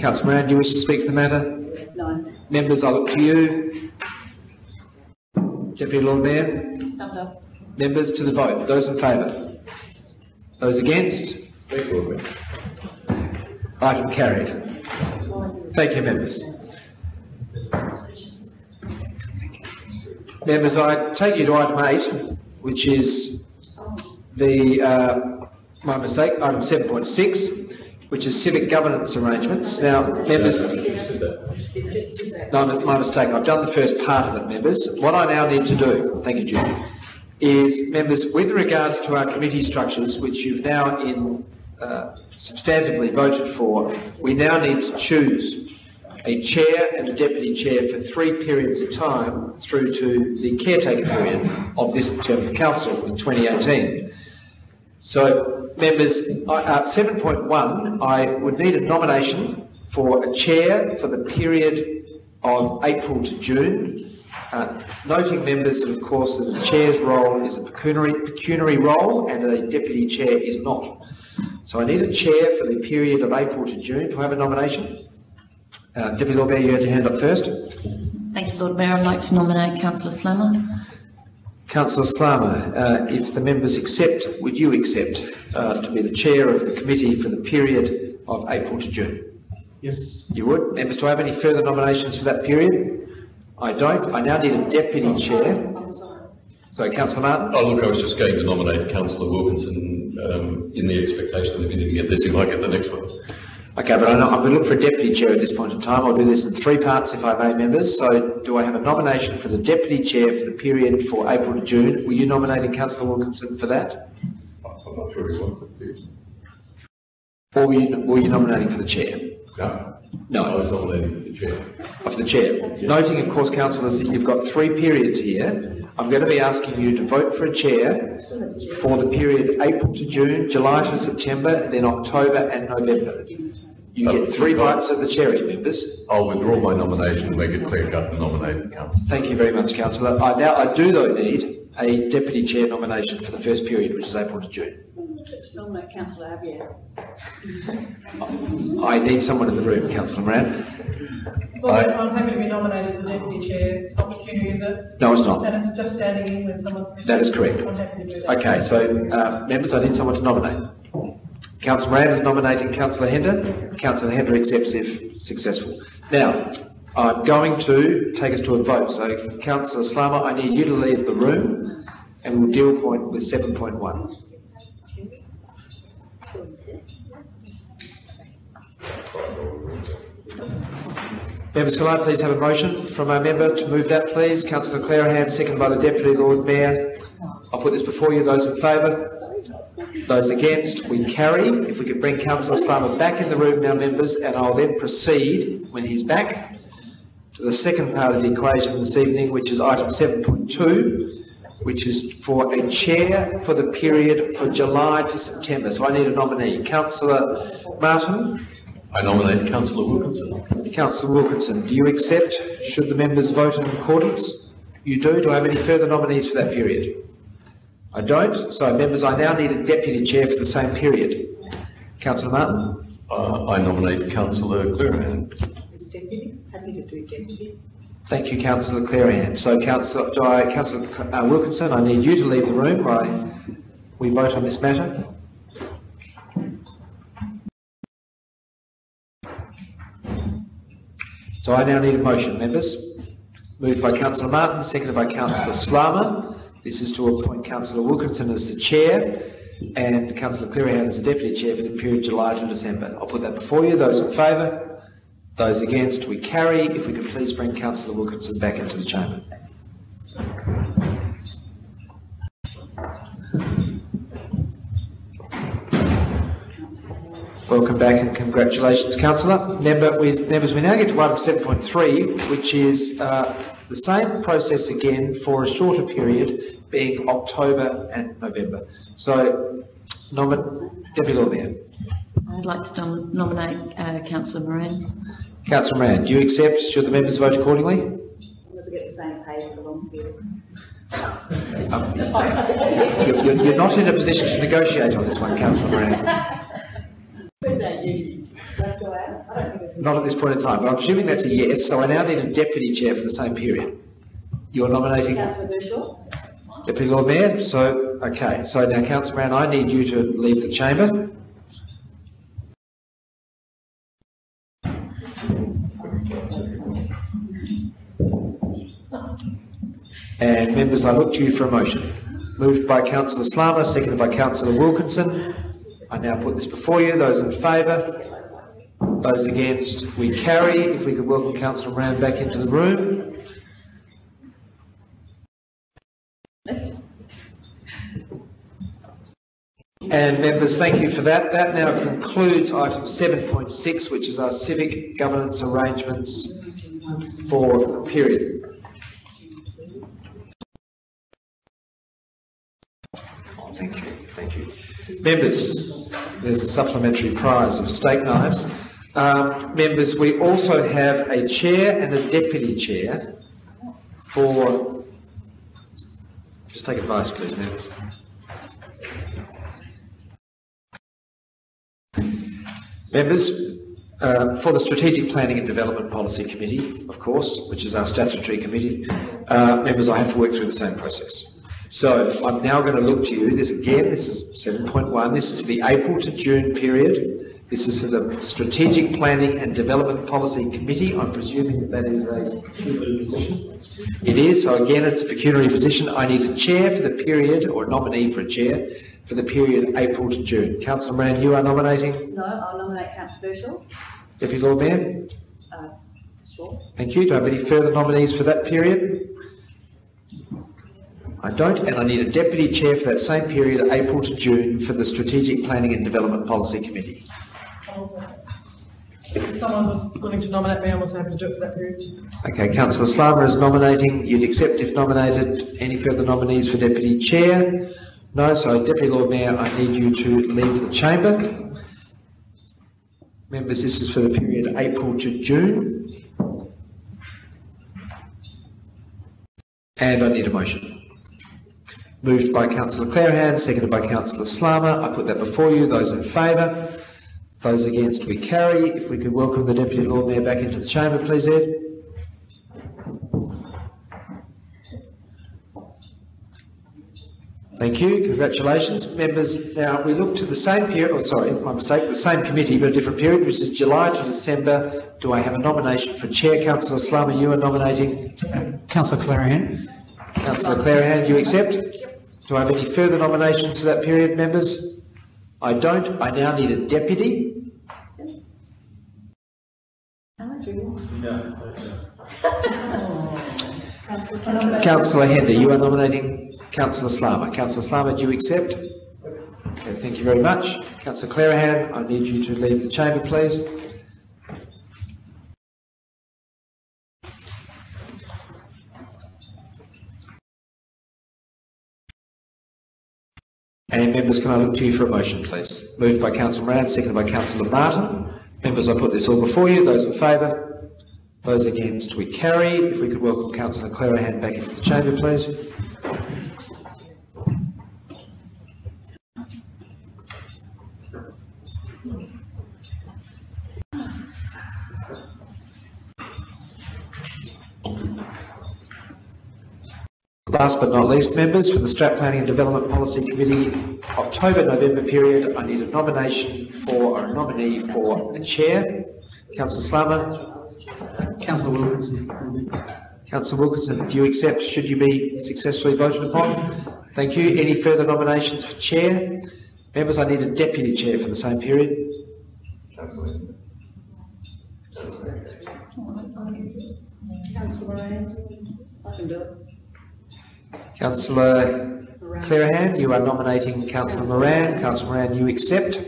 Councillor Moran, do you wish to speak to the matter? No. Members, I look to you. Deputy Lord Mayor, Summed members to the vote. Those in favour? Those against? Thank you, Lord Mayor. Item carried. Thank you, members. Members, I take you to item eight, which is the, uh, my mistake, item 7.6, which is civic governance arrangements. Now, members, no, my mistake, I've done the first part of it, members. What I now need to do, thank you, Judy, is, members, with regards to our committee structures, which you've now in uh, substantively voted for, we now need to choose a chair and a deputy chair for three periods of time through to the caretaker period of this term of council in 2018. So, members, I- uh, 7.1, I would need a nomination for a chair for the period of April to June, uh, noting members, that, of course, that a chair's role is a pecuniary, pecuniary role and a deputy chair is not. So I need a chair for the period of April to June. Do have a nomination? Uh, Deputy Lord Mayor, you had your hand up first. Thank you, Lord Mayor. I'd like to nominate councillor Slama. Councillor Slama, uh, if the members accept, would you accept uh, to be the chair of the committee for the period of April to June? Yes. You would? Members, do I have any further nominations for that period? I don't. I now need a deputy chair. Sorry, Councillor Martin? Oh, look, I was just going to nominate councillor Wilkinson um, in the expectation that if he didn't get this, he might get the next one. Okay, but I know, I'm going to look for a deputy chair at this point in time. I'll do this in three parts if I may, members. So do I have a nomination for the deputy chair for the period for April to June? Were you nominating councillor Wilkinson for that? I'm not sure he wants it. Or were you, were you nominating for the chair? No? No. I was nominating for the chair. Of the chair. Noting, of course, councillors, that you've got three periods here. I'm going to be asking you to vote for a chair for the period April to June, July to September, and then October and November. You get three bites of the cherry, members. I'll withdraw my nomination and make it clear cut and nominate councillor. Thank you very much, councillor. I now, I do though need a deputy chair nomination for the first period, which is April to June. Nominate councillor Javier. I need someone in the room, councillor Moran. Well, I'm happy to be nominated for deputy chair. It's not pecuniary, is it? No, it's not. And it's just standing in when someone's missing. That is correct. I'm happy to do that. Okay, so, uh, members, I need someone to nominate. Councillor Moran is nominating councillor Hender. Councillor Hender accepts if successful. Now, I'm going to take us to a vote. So, councillor Slama, I need you to leave the room and we'll deal point with 7.1. Members, can I please have a motion from our member to move that, please? Councillor Clearihan, seconded by the Deputy Lord Mayor. I'll put this before you. Those in favour? Those against? We carry. If we could bring Councillor Slama back in the room now, members, and I'll then proceed, when he's back, to the second part of the equation this evening, which is item 7.2, which is for a chair for the period for July to September. So I need a nominee. Councillor Martin, I nominate councillor Wilkinson. Councillor Wilkinson, do you accept? Should the members vote in accordance? You do. Do I have any further nominees for that period? I don't. So members, I now need a deputy chair for the same period. Councillor Martin? Uh, I nominate councillor Clearihan. Is deputy, happy to do deputy. Thank you, councillor Clearihan. So councillor, do I, councillor uh, Wilkinson, I need you to leave the room while we vote on this matter. So I now need a motion, members. Moved by councillor Martin, seconded by councillor Slama. This is to appoint councillor Wilkinson as the chair and councillor Clearihan as the deputy chair for the period July to December. I'll put that before you. Those in favour? Those against, we carry. If we could please bring councillor Wilkinson back into the chamber. Welcome back and congratulations, councillor. Member, we, members, we now get to item 7.3, which is uh, the same process again for a shorter period, being October and November. So, nomin- Deputy Lord Mayor. I'd like to nom- nominate uh, councillor Moran. Councillor Moran, do you accept? Should the members vote accordingly? Does it get the same pay for the long period? You're, you're- you're not in a position to negotiate on this one, councillor Moran. Who's that you? That's go out? I don't think it's. Not at this point in time, but I'm assuming that's a yes, so I now need a deputy chair for the same period. You're nominating Councillor? Deputy Lord Mayor, so, okay, so now councillor Moran, I need you to leave the chamber. And members, I look to you for a motion. Moved by councillor Slama, seconded by councillor Wilkinson. I now put this before you. Those in favour? Those against? We carry. If we could welcome councillor Moran back into the room. And members, thank you for that. That now concludes item 7.6, which is our civic governance arrangements for the period. Thank you, thank you. Members, there's a supplementary prize of steak knives. Um, members, we also have a chair and a deputy chair for, just take advice, please, members. Members, uh, for the Strategic Planning and Development Policy Committee, of course, which is our statutory committee, uh, members, I have to work through the same process. So I'm now going to look to you, this again, this is 7.1, this is the April to June period. This is for the Strategic Planning and Development Policy Committee. I'm presuming that that is a pecuniary position. It is, so again, it's a pecuniary position. I need a chair for the period, or a nominee for a chair, for the period April to June. Councillor Moran, you are nominating No, I'll nominate councillor. Deputy Lord Mayor. Uh, sure. Thank you. Do I have any further nominees for that period? I don't, and I need a deputy chair for that same period, April to June, for the Strategic Planning and Development Policy Committee. If someone was willing to nominate me, also happy to do it for that period. Okay, councillor Slama is nominating. You'd accept if nominated. Any further nominees for deputy chair? No, so Deputy Lord Mayor, I need you to leave the chamber. Members, this is for the period April to June. And I need a motion. Moved by councillor Clearihan, seconded by councillor Slama. I put that before you. Those in favour? Those against, we carry. If we could welcome the Deputy Lord Mayor back into the chamber, please, Ed. Thank you, congratulations. Members, now we look to the same period, oh sorry, my mistake, the same committee but a different period, which is July to December. Do I have a nomination for Chair? Councillor Slama, you are nominating. Councillor Clearihan. Councillor Clearihan, do you accept? Do I have any further nominations for that period, members? I don't. I now need a deputy. Councillor Hender, you are nominating Councillor Slama. Councillor Slama, do you accept? Okay, thank you very much. Councillor Clearihan, I need you to leave the chamber, please. And members, can I look to you for a motion, please? Moved by councillor Moran, seconded by councillor Martin. Members, I put this all before you. Those in favour? Those against? We carry. If we could welcome councillor Clearihan back into the chamber, please. Last but not least, members, for the Strat Planning and Development Policy Committee, October-November period, I need a nomination for, or a nominee for a chair. Councillor Slama? Councillor Wilkinson. Councillor Wilkinson, do you accept, should you be successfully voted upon? Thank you. Any further nominations for chair? Members, I need a deputy chair for the same period. Councillor Clearihan, you are nominating Councillor Moran. Councillor Moran, you accept?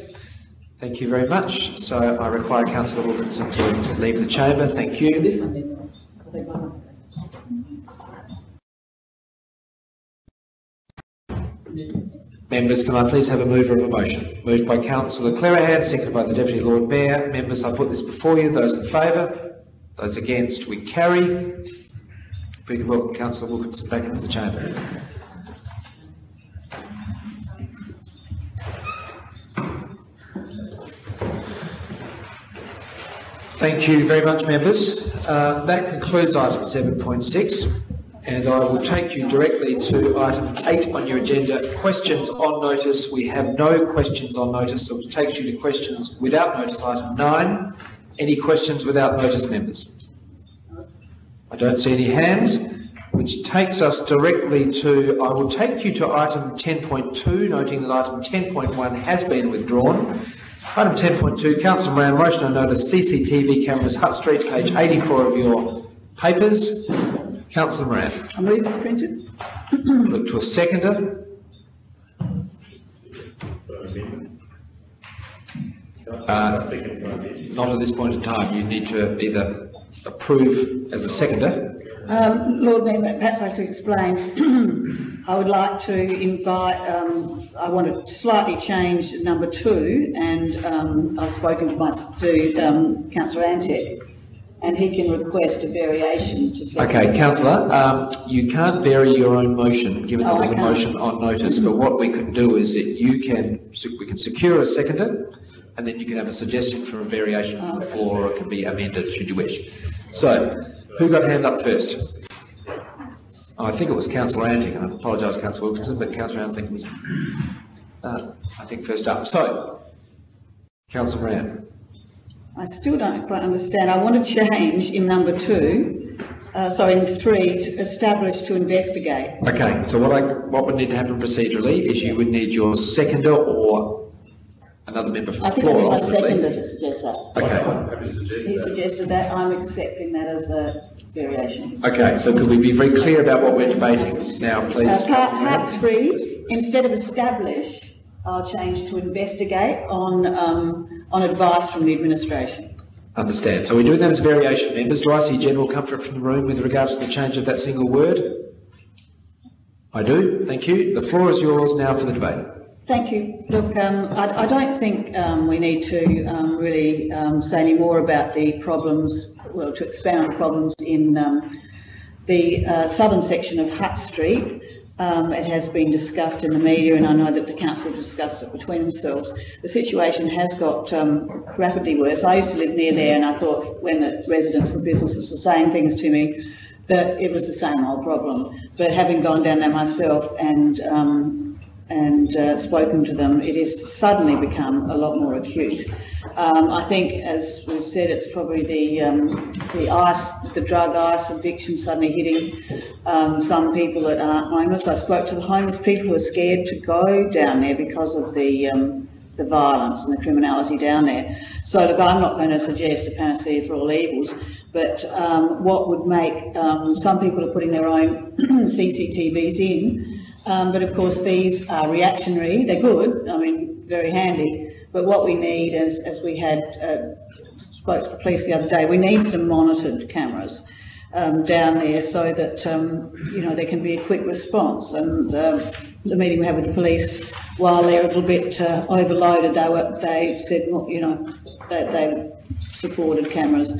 Thank you very much. So I require Councillor Wilkinson to leave the chamber. Thank you. Members, can I please have a mover of a motion? Moved by councillor Clearihan, seconded by the Deputy Lord Mayor. Members, I put this before you. Those in favour? Those against? We carry. If we could welcome councillor Wilkinson back into the chamber. Thank you very much, members. Uh, That concludes item 7.6, and I will take you directly to item 8 on your agenda, questions on notice. We have no questions on notice, so it takes you to questions without notice, item 9. Any questions without notice, members? I don't see any hands, which takes us directly to, I will take you to item 10.2, noting that item 10.1 has been withdrawn. Item 10.2, Councillor Moran, motion on notice CCTV cameras, Hutt Street, page 84 of your papers. Councillor Moran, I move this printed. look to a seconder. Uh, Not at this point in time. You need to either approve as a seconder. Um, Lord Mayor, perhaps I could explain. I would like to invite, um, I want to slightly change number two, and um, I've spoken to my, to um, councillor Antic, and he can request a variation to second. Okay, councillor, um, you can't vary your own motion, given Oh, there was a motion on notice, but what we can do is that you can, we can secure a seconder, and then you can have a suggestion for a variation from the floor, or it can be amended should you wish. So, who got hand up first? Oh, I think it was councillor Antic, and I apologise, councillor Wilkinson, but councillor Antic was, uh, I think, first up. So, councillor Moran. I still don't quite understand. I want to change in number two, uh, sorry, in three, to establish to investigate. Okay, so what I, what would need to happen procedurally is you would need your seconder or another member from I the think floor be my ultimately. seconder to suggest that. Okay, He suggested that, I'm accepting that as a variation. okay, so could we be very clear about what we're debating now, please? Uh, part, Councillor Moran? part three, instead of establish, I'll change to investigate on, um, on advice from the administration. Understand. So we're doing that as variation, members. Do I see general comfort from the room with regards to the change of that single word? I do, thank you. The floor is yours now for the debate. Thank you. Look, um, I, I don't think, um, we need to, um, really, um, say any more about the problems, well, to expand on the problems in, um, the, uh, southern section of Hutt Street. Um, it has been discussed in the media and I know that the council discussed it between themselves. The situation has got, rapidly worse. I used to live near there and I thought when the residents and businesses were saying things to me, that it was the same old problem. But having gone down there myself and, and uh, spoken to them, it has suddenly become a lot more acute. Um, I think, as we've said, it's probably the, um, the ice, the drug ice addiction suddenly hitting um, some people that aren't homeless. I spoke to the homeless people who are scared to go down there because of the, um, the violence and the criminality down there. So look, I'm not going to suggest a panacea for all evils, but um, what would make, um, some people are putting their own CCTVs in, um, but of course, these are reactionary. They're good. I mean, very handy. But what we need, as, as we had uh, spoke to the police the other day, we need some monitored cameras. um, down there so that, um, you know, there can be a quick response. And um, the meeting we had with the police, while they're a little bit uh, overloaded, they were, they said, well, you know, that they supported cameras.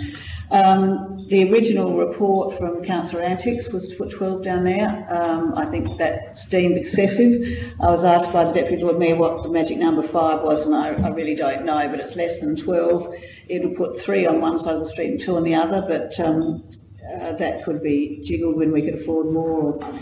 Um, the original report from Councillor Antic's was to put 12 down there. Um, I think that's deemed excessive. I was asked by the Deputy Lord Mayor what the magic number five was, and I, I really don't know, but it's less than 12. It'll put three on one side of the street and two on the other, but um, uh, that could be jiggled when we could afford more or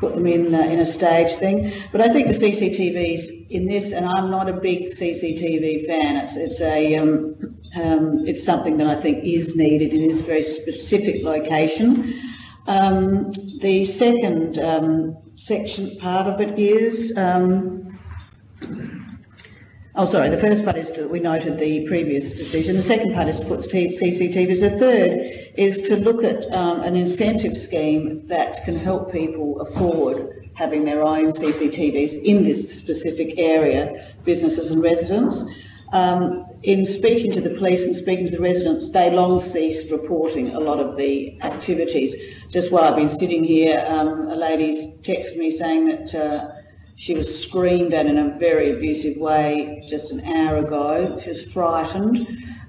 put them in uh, in a stage thing. But I think the CCTVs in this, and I'm not a big CCTV fan. It's it's a um, um, it's something that I think is needed in this very specific location. Um, the second um, section part of it is. Um, Oh, sorry, the first part is to, we noted the previous decision. The second part is to put CCTVs. The third is to look at um, an incentive scheme that can help people afford having their own CCTVs in this specific area, businesses and residents. Um, in speaking to the police and speaking to the residents, they long ceased reporting a lot of the activities. Just while I've been sitting here, um, a lady's texted me saying that uh, she was screamed at in a very abusive way just an hour ago. She was frightened.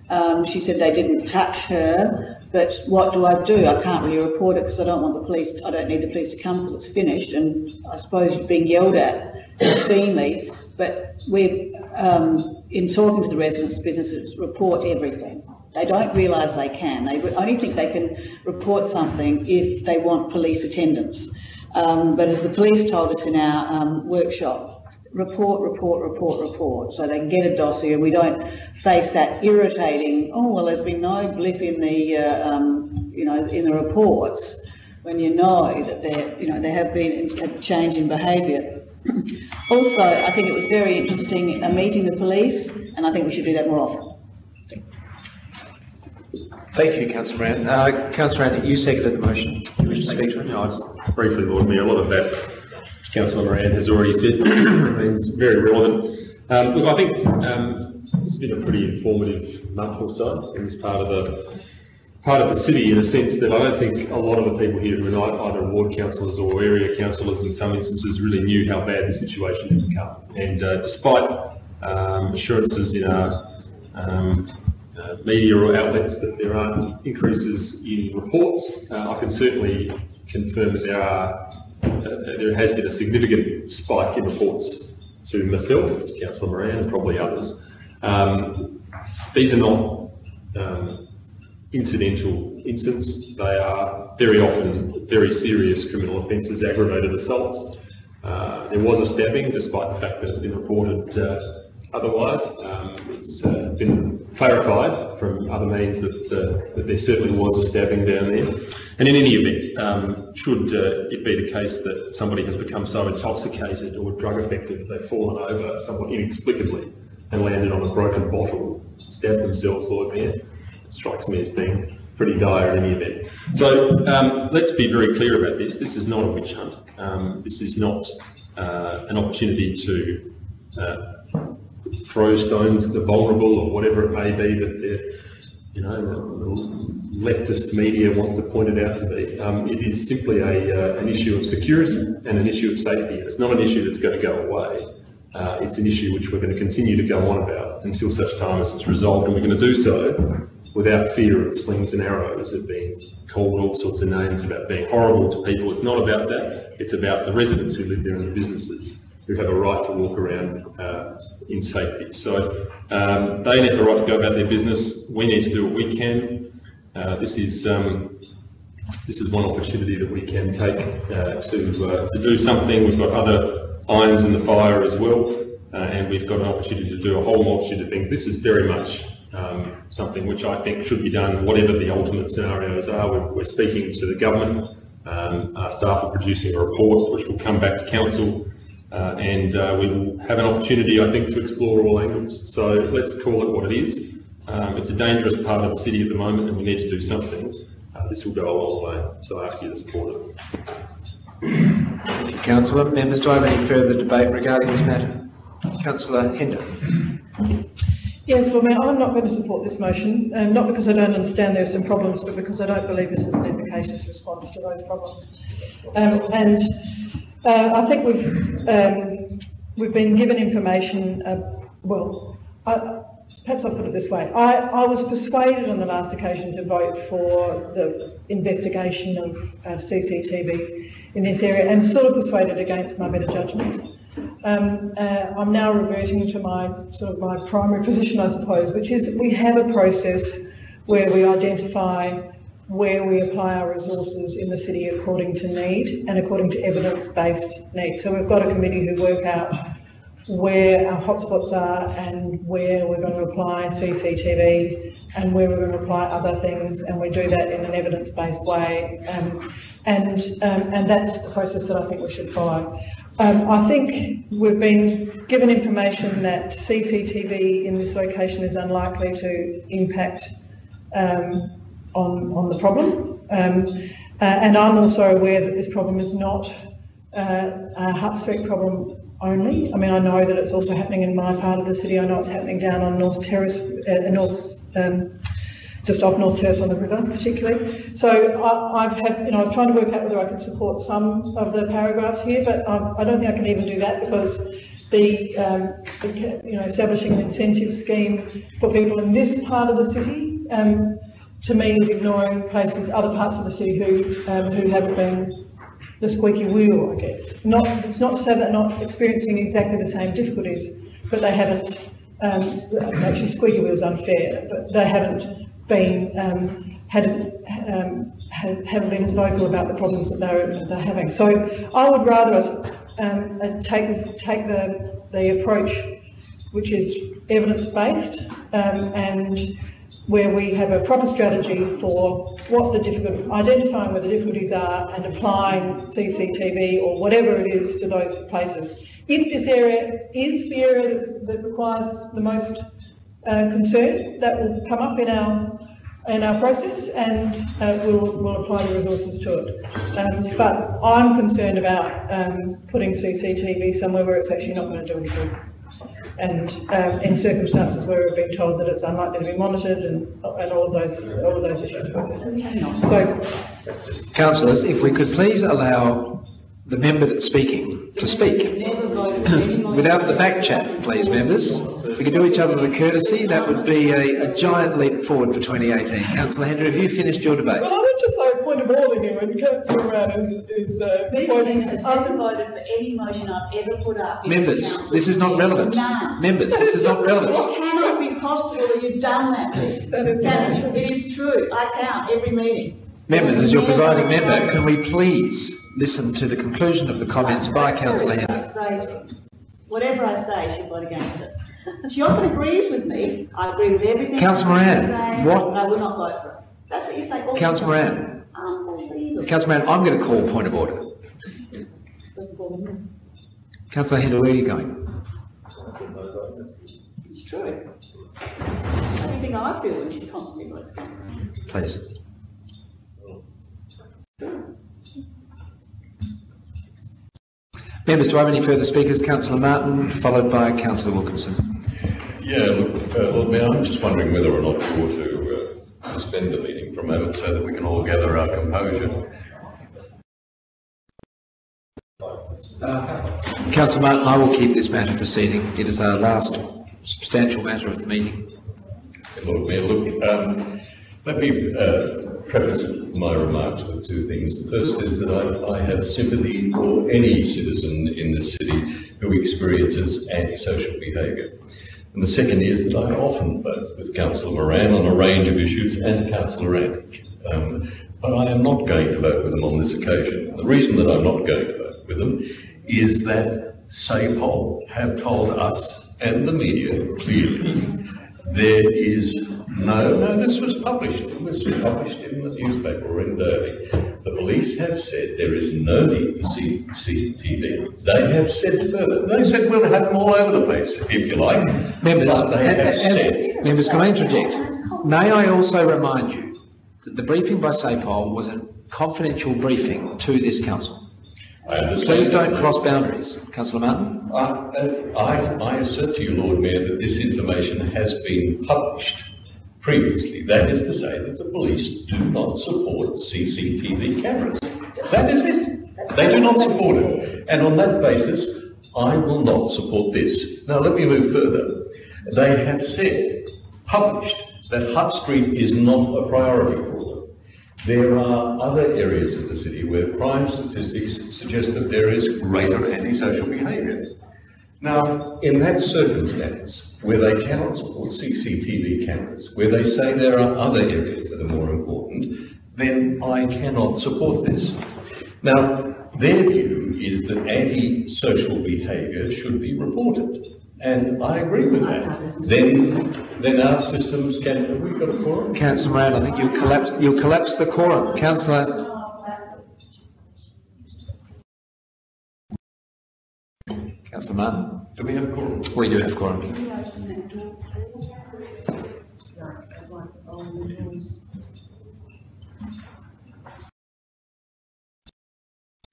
Um, she said they didn't touch her, but what do I do? I can't really report it because I don't want the police, I don't need the police to come because it's finished and I suppose you're being yelled at obscenely. But we've, um, in talking to the residents, businesses report everything. They don't realise they can. They only think they can report something if they want police attendance. Um, but as the police told us in our um, workshop, report, report, report, report, so they can get a dossier. and We don't face that irritating, oh, well, there's been no blip in the, uh, um, you know, in the reports when you know that there, you know, there have been a change in behaviour. Also, I think it was very interesting uh, meeting the police, and I think we should do that more often. Thank you, Councillor Moran. Uh, Councillor Antic, you seconded the motion. You wish to speak to it? No, I just briefly, Lord Mayor, a lot of that which Councillor Moran has already said is very relevant. Um, look, I think um, it's been a pretty informative month or so in this part of the part of the city in a sense that I don't think a lot of the people here tonight, either ward councillors or area councillors in some instances, really knew how bad the situation had become. And uh, despite um, assurances in our um, uh, media or outlets that there aren't increases in reports. Uh, I can certainly confirm that there are uh, there has been a significant spike in reports to myself, to Councillor Moran, and probably others. Um, these are not um, incidental incidents. They are very often very serious criminal offences, aggravated assaults. Uh, there was a stabbing, despite the fact that it's been reported uh, otherwise. Um, it's uh, been clarified from other means that, uh, that there certainly was a stabbing down there. And in any event, um, should uh, it be the case that somebody has become so intoxicated or drug affected that they've fallen over somewhat inexplicably and landed on a broken bottle, stabbed themselves, Lord Mayor, strikes me as being pretty dire in any event. So um, let's be very clear about this. This is not a witch hunt. Um, this is not uh, an opportunity to uh, throw stones at the vulnerable or whatever it may be that the, you know, the leftist media wants to point it out to be. Um, it is simply a, uh, an issue of security and an issue of safety. It's not an issue that's going to go away. Uh, it's an issue which we're going to continue to go on about until such time as it's resolved, and we're going to do so without fear of slings and arrows, of being called all sorts of names about being horrible to people. It's not about that. It's about the residents who live there and the businesses who have a right to walk around uh, in safety. So um, they have the right to go about their business. We need to do what we can. Uh, this is um, this is one opportunity that we can take uh, to uh, to do something. We've got other irons in the fire as well, uh, and we've got an opportunity to do a whole multitude of things. This is very much um, something which I think should be done, whatever the ultimate scenarios are. We're, we're speaking to the government. Um, our staff are producing a report which will come back to council uh, and uh, we will have an opportunity, I think, to explore all angles. So let's call it what it is. Um, it's a dangerous part of the city at the moment and we need to do something. Uh, this will go a long way, so I ask you to support it. Thank you, Councillor. Members, do I have any further debate regarding this matter? Councillor Hender. Yes, well, Mayor, I'm not going to support this motion, um, not because I don't understand there are some problems, but because I don't believe this is an efficacious response to those problems. Um, and uh, I think we've um, we've been given information. Uh, well, I, perhaps I'll put it this way: I, I was persuaded on the last occasion to vote for the investigation of, of CCTV in this area, and sort of persuaded against my better judgment. Um, uh, I'm now reverting to my sort of my primary position, I suppose, which is we have a process where we identify where we apply our resources in the city according to need and according to evidence-based need. So we've got a committee who work out where our hotspots are and where we're going to apply CCTV and where we're going to apply other things, and we do that in an evidence-based way. Um, and um, and that's the process that I think we should follow. Um, I think we've been given information that CCTV in this location is unlikely to impact um, on, on the problem. Um, uh, and I'm also aware that this problem is not uh, a Hutt Street problem only. I mean, I know that it's also happening in my part of the city. I know it's happening down on North Terrace, uh, North um, just off North Terrace on the river particularly. So I, I've had, you know, I was trying to work out whether I could support some of the paragraphs here, but um, I don't think I can even do that because the, um, the, you know, establishing an incentive scheme for people in this part of the city, um, to me is ignoring places, other parts of the city who, um, who haven't been the squeaky wheel, I guess. Not, it's not to say they're not experiencing exactly the same difficulties, but they haven't, um, actually squeaky wheel is unfair, but they haven't been um, had, um, have, been as vocal about the problems that they're, they're having. So I would rather us um, uh, take this, take the the approach which is evidence based um, and where we have a proper strategy for what the difficult, identifying where the difficulties are and applying CCTV or whatever it is to those places. If this area is the area that, that requires the most uh, concern, that will come up in our in our process and uh, we'll, we'll apply the resources to it. Um, but I'm concerned about um, putting CCTV somewhere where it's actually not going to do any good. And um, in circumstances where we've been told that it's unlikely to be monitored and, and all of those all of those issues. So, councillors, if we could please allow the member that's speaking to speak without the back chat, please, members. If we could do each other the courtesy, that would be a, a giant leap forward for 2018. Councillor Hender, have you finished your debate? Well, I would just like a point of order here, and Councillor Moran is, is uh, quoting... has never voted for any motion I've ever put up. Members, this is not relevant. None. Members, this is not relevant. It cannot be possible that you've done that. Can it? It is true. I count every meeting. Members, as your presiding member, can we please listen to the conclusion of the comments by Councillor frustrating. Whatever I say, she'll vote against it. She often agrees with me. I agree with everything. Councillor Moran, what- I will not vote for it. That's what you say all Councillor. Moran. Unbelievable. Councillor Moran, I'm going to call point of order. Councillor Hender, where are you going? It's true. Anything I feel when she constantly votes against it. Please. Members, do I have any further speakers? Councillor Martin, followed by Councillor Wilkinson. Yeah, look, uh, Lord Mayor, I'm just wondering whether or not we ought to uh, suspend the meeting for a moment so that we can all gather our composure. Councillor Martin, I will keep this matter proceeding. It is our last substantial matter of the meeting. Lord Mayor, look, um, let me uh, preface my remarks with two things. The first is that I, I have sympathy for any citizen in the city who experiences antisocial behaviour. And the second is that I often vote with Councillor Moran on a range of issues and Councillor Antic. Um, but I am not going to vote with them on this occasion. The reason that I'm not going to vote with them is that SAPOL have told us and the media clearly there is no, no, this was published, this was published in the newspaper in Derby. The police have said there is no need for CCTV. They have said further, they said we'll have them all over the place, if you like. Members, they have as- said, members, can I interject? May I also remind you that the briefing by SAPOL was a confidential briefing to this council. I. Please don't cross boundaries. Councillor Martin? Uh, uh, I, I assert to you, Lord Mayor, that this information has been published previously. That is to say that the police do not support CCTV cameras. That is it. They do not support it. And on that basis, I will not support this. Now, let me move further. They have said, published, that Hutt Street is not a priority for them. There are other areas of the city where crime statistics suggest that there is greater antisocial behaviour. Now, in that circumstance, where they cannot support CCTV cameras, where they say there are other areas that are more important, then I cannot support this. Now, their view is that antisocial behaviour should be reported. And I agree with that. Then, then our systems can, have we got a quorum? Councillor Moran, I think you'll collapse, collapse the quorum. Councillor, Councillor Martin? Do we have a quorum? We do have quorum.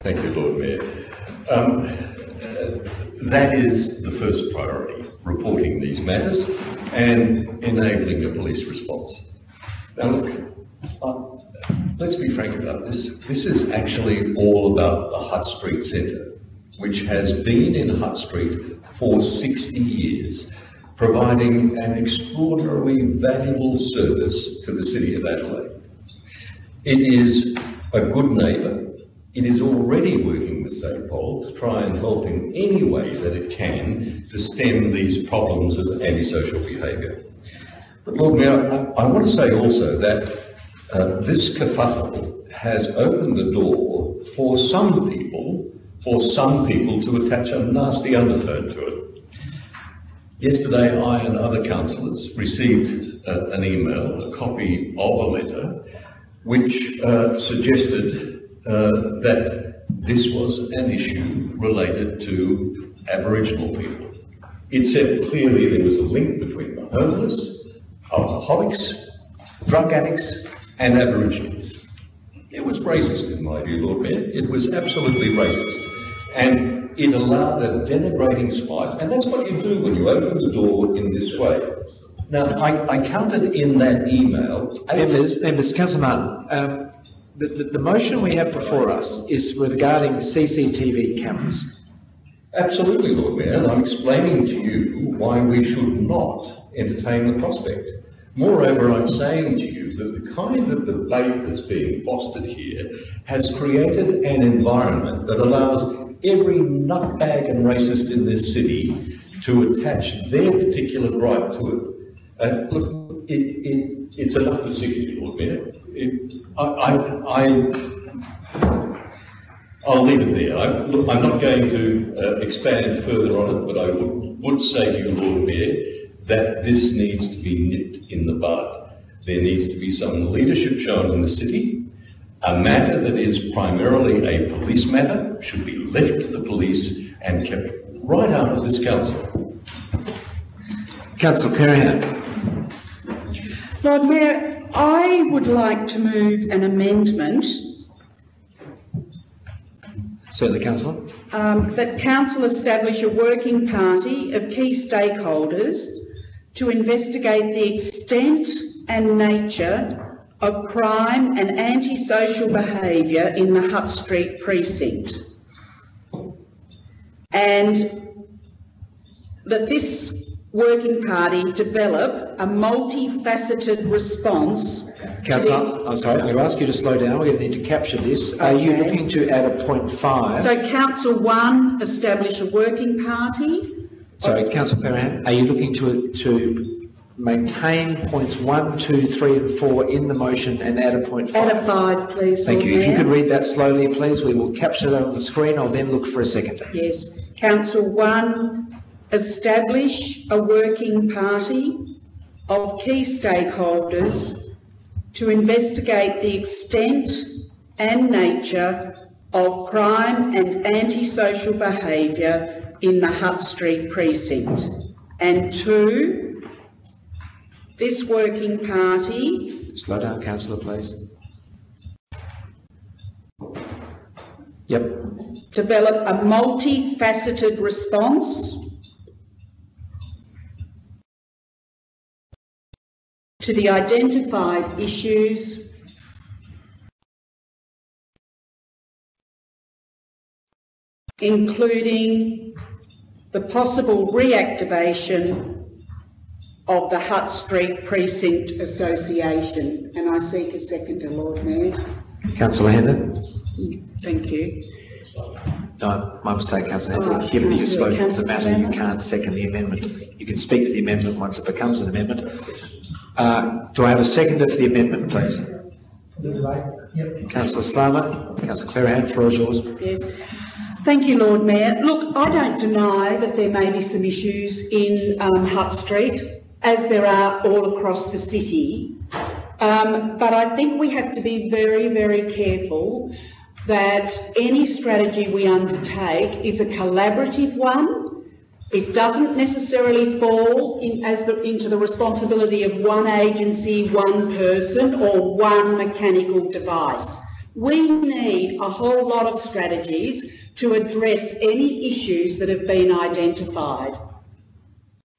Thank you, Lord Mayor. Um, uh, that is the first priority, reporting these matters and enabling a police response. Now, look, uh, let's be frank about this. This is actually all about the Hutt Street Centre, which has been in Hutt Street for 60 years, providing an extraordinarily valuable service to the City of Adelaide. It is a good neighbour. It is already working with SAPOL to try and help in any way that it can to stem these problems of antisocial behaviour. But Lord Mayor, I, I want to say also that uh, this kerfuffle has opened the door for some people, for some people to attach a nasty undertone to it. Yesterday, I and other councillors received uh, an email, a copy of a letter, which uh, suggested uh, that this was an issue related to Aboriginal people. It said clearly there was a link between the homeless, alcoholics, drug addicts, and Aborigines. It was racist in my view, Lord Mayor. It was absolutely racist. And it allowed a denigrating spike, and that's what you do when you open the door in this way. Now, I, I counted in that email. Members, members, Councillor Martin, um, the, the, the motion we have before us is regarding CCTV cameras. Absolutely, Lord Mayor, and I'm explaining to you why we should not entertain the prospect. Moreover, I'm saying to you that the kind of debate that's being fostered here has created an environment that allows every nutbag and racist in this city to attach their particular gripe to it. Uh, look, it, it, it's enough to sicken you, Lord Mayor. It, I, I, I I'll leave it there. I, I'm not going to uh, expand further on it, but I would, would say to you, Lord Mayor, that this needs to be nipped in the bud. There needs to be some leadership shown in the city. A matter that is primarily a police matter should be left to the police and kept right out of this council. Councillor Clearihan. Lord Mayor, I would like to move an amendment Certainly, councillor. um, that council establish a working party of key stakeholders to investigate the extent and nature of crime and antisocial behaviour in the Hutt Street precinct. And that this working party develop a multifaceted response Councillor, I'm sorry, I'm going to ask you to slow down. We're going to need to capture this. Are you looking to add a point five? So council one, establish a working party. Sorry, councillor Clearihan, are you looking to, to maintain points one, two, three, and four in the motion and add a point five? Add a five, please, Thank you. If you could read that slowly, please, we will capture that on the screen. I'll then look for a second. Yes. Council one, establish a working party of key stakeholders to investigate the extent and nature of crime and antisocial behaviour in the Hutt Street precinct. And two, this working party Slow down, councillor, please. Yep. develop a multifaceted response to the identified issues including the possible reactivation of the Hutt Street Precinct Association. And I seek a seconder, Lord Mayor. Councillor Hender? Thank you. No, my mistake, councillor Oh, Given that you've spoken to the Councillor matter, you can't second the amendment. You can speak to the amendment once it becomes an amendment. Uh, do I have a seconder for the amendment, please? Councillor Slama, Councillor Clearihan, floor is yours. Yes. Thank you, Lord Mayor. Look, I don't deny that there may be some issues in um, Hutt Street, as there are all across the city. Um, but I think we have to be very, very careful that any strategy we undertake is a collaborative one. It doesn't necessarily fall in, as the, into the responsibility of one agency, one person, or one mechanical device. We need a whole lot of strategies to address any issues that have been identified.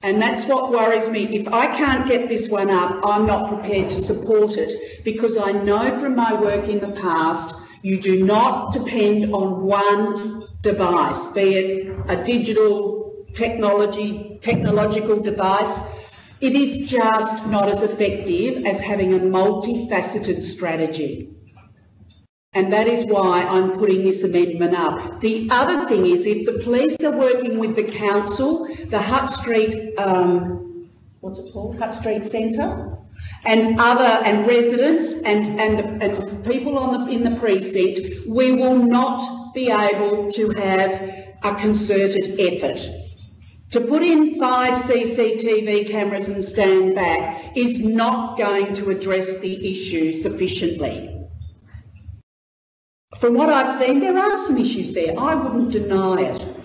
And that's what worries me. If I can't get this one up, I'm not prepared to support it because I know from my work in the past, you do not depend on one device, be it a digital technology, technological device. It is just not as effective as having a multifaceted strategy. And that is why I'm putting this amendment up. The other thing is if the police are working with the council, the Hutt Street, um, what's it called? Hutt Street Centre? And other, and residents and, and, the, and people on the, in the precinct, we will not be able to have a concerted effort. To put in five CCTV cameras and stand back is not going to address the issue sufficiently. From what I've seen, there are some issues there. I wouldn't deny it.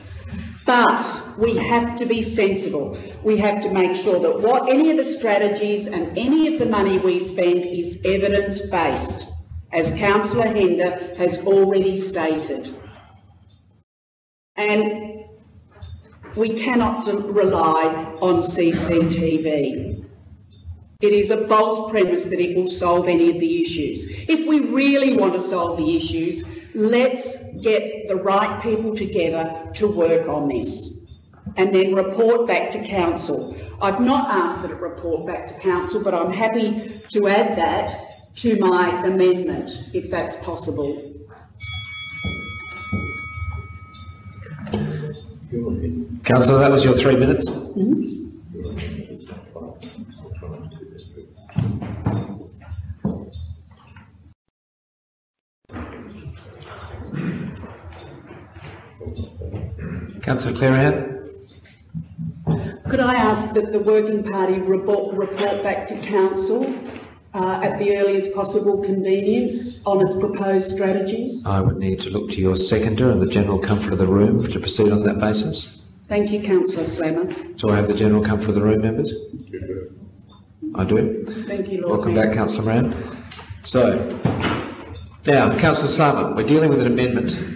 But we have to be sensible. We have to make sure that what any of the strategies and any of the money we spend is evidence-based, as Councillor Hender has already stated. And we cannot rely on CCTV. It is a false premise that it will solve any of the issues. If we really want to solve the issues, let's get the right people together to work on this and then report back to council. I've not asked that it report back to council, but I'm happy to add that to my amendment, if that's possible. Councillor, that was your three minutes. Mm-hmm. Councillor Clearihan? Could I ask that the working party report, report back to council uh, at the earliest possible convenience on its proposed strategies? I would need to look to your seconder and the general comfort of the room to proceed on that basis. Thank you, councillor Slama. Do I have the general comfort of the room, members? I do. Thank you, Lord Welcome Mayor. back, councillor Moran. So, now, councillor Slama, we're dealing with an amendment.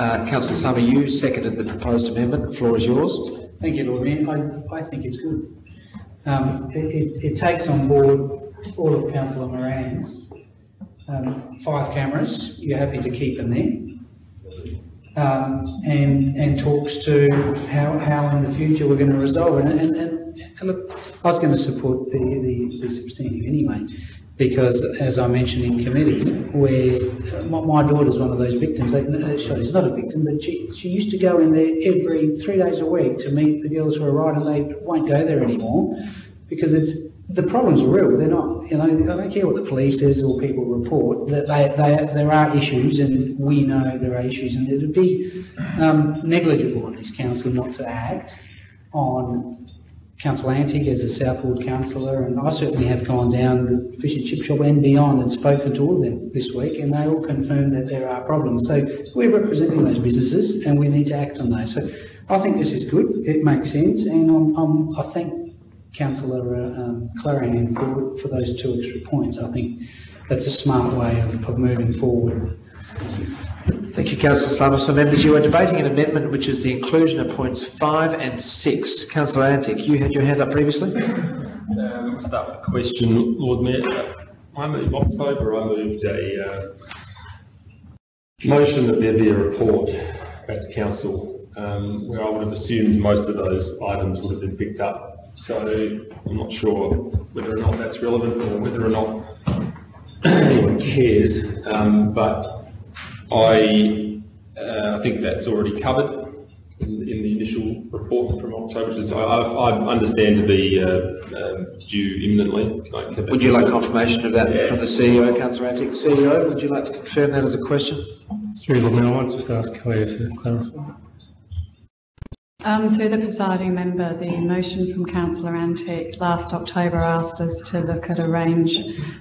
Uh, councillor Slama, you seconded the proposed amendment. The floor is yours. Thank you, Lord Mayor. I, I think it's good. Um, it, it, it takes on board all of councillor Moran's, um, five cameras, you're happy to keep them there. Um, and, and talks to how, how in the future we're going to resolve it. And, and, and look, I was going to support the, the, the substantive anyway, because as I mentioned in committee, where my, my daughter's one of those victims, she's not a victim, but she, she used to go in there every three days a week to meet the girls for a ride and they won't go there anymore because it's, the problems are real, they're not, you know, I don't care what the police says or people report, that they, they, there are issues and we know there are issues and it'd be um, negligible on this council not to act on Councillor Antic as a Southwood councillor, and I certainly have gone down the fish and chip shop and beyond and spoken to all of them this week, and they all confirm that there are problems. So we're representing those businesses, and we need to act on those. So I think this is good. It makes sense, and I'm, I'm, I thank Councillor uh, um, Clearihan for, for those two extra points. I think that's a smart way of, of moving forward. Thank you, councillor Slama. So members, you are debating an amendment which is the inclusion of points five and six. Councillor Antic, you had your hand up previously? Um, start with a question, Lord Mayor. I moved October, I moved a uh, motion that there be a report back to council, um, where I would have assumed most of those items would have been picked up. So I'm not sure whether or not that's relevant or whether or not anyone cares. Um, but I, uh, I think that's already covered in, in the initial report from October, which is, I, I I understand to be, uh, um, due imminently. Can I Would you like that? confirmation of that from the CEO, councillor Antic? CEO, would you like to confirm that as a question? Through the mayor, I might just ask Claire to clarify. Um, through the presiding member, the motion from councillor Antic last October asked us to look at a range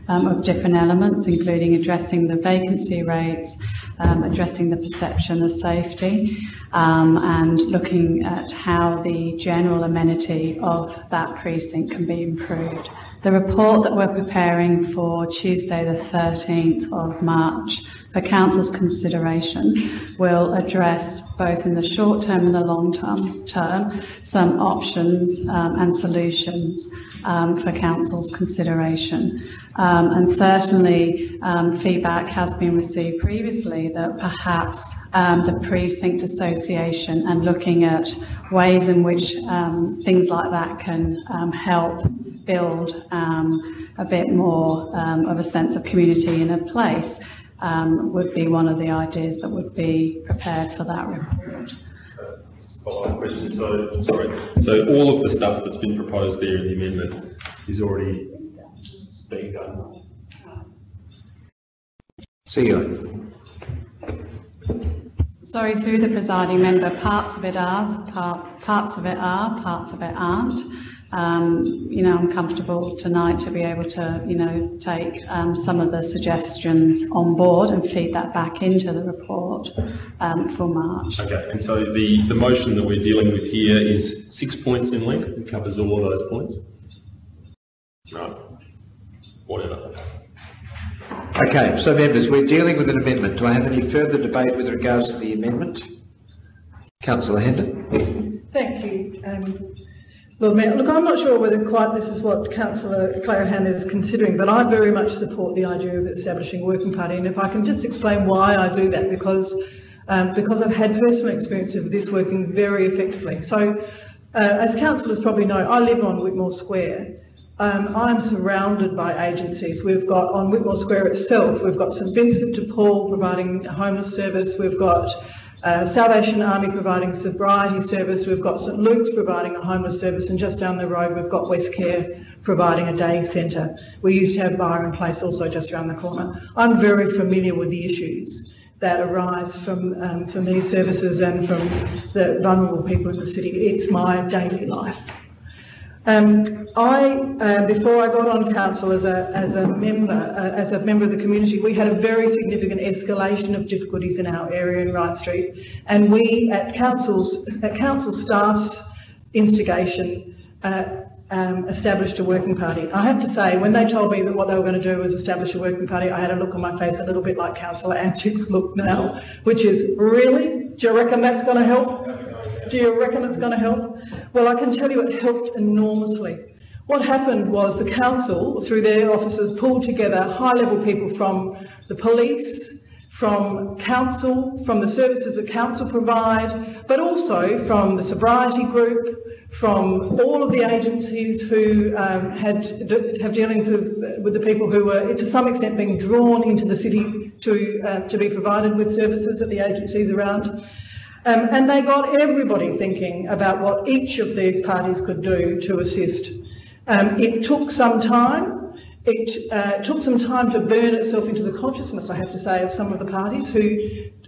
um, of different elements, including addressing the vacancy rates, um, addressing the perception of safety, um, and looking at how the general amenity of that precinct can be improved. The report that we're preparing for Tuesday, the 13th of March, for council's consideration will address both in the short term and the long term, term some options um, and solutions um, for council's consideration. Um, and certainly um, feedback has been received previously that perhaps um, the precinct association and looking at ways in which um, things like that can um, help build um, a bit more um, of a sense of community in a place um, would be one of the ideas that would be prepared for that report. Just a Follow-up question, so, sorry, so all of the stuff that's been proposed there in the amendment is already being done? CEO. Sorry, through the presiding member, parts of it are, part, parts of it are, parts of it aren't. Um, you know, I'm comfortable tonight to be able to, you know, take um, some of the suggestions on board and feed that back into the report um, for March. Okay, and so the, the motion that we're dealing with here is six points in length, it covers all of those points? Right, whatever. Okay, so members, we're dealing with an amendment. Do I have any further debate with regards to the amendment? Councillor Hender. Thank you, um, Lord Mayor. Look, I'm not sure whether quite this is what Councillor Clearihan is considering, but I very much support the idea of establishing a working party. And if I can just explain why I do that, because um, because I've had personal experience of this working very effectively. So, uh, as councillors probably know, I live on Whitmore Square. Um, I'm surrounded by agencies. We've got on Whitmore Square itself, we've got St Vincent de Paul providing homeless service, we've got uh, Salvation Army providing sobriety service, we've got St Luke's providing a homeless service, and just down the road we've got West Care providing a day centre. We used to have Byron Place also just around the corner. I'm very familiar with the issues that arise from, um, from these services and from the vulnerable people in the city. It's my daily life. Um, I, uh, before I got on council as a, as a member, uh, as a member of the community, we had a very significant escalation of difficulties in our area in Wright Street. And we, at council's, at council staff's instigation, uh, um, established a working party. I have to say, when they told me that what they were going to do was establish a working party, I had a look on my face a little bit like Councillor Antic's look now, which is, really? Do you reckon that's going to help? Do you reckon it's going to help? Well, I can tell you it helped enormously. What happened was the council, through their officers, pulled together high-level people from the police, from council, from the services that council provide, but also from the sobriety group, from all of the agencies who um, had have dealings with, with the people who were to some extent being drawn into the city to uh, to be provided with services at the agencies around. Um, and they got everybody thinking about what each of these parties could do to assist. Um, it took some time. It uh, took some time to burn itself into the consciousness, I have to say, of some of the parties who,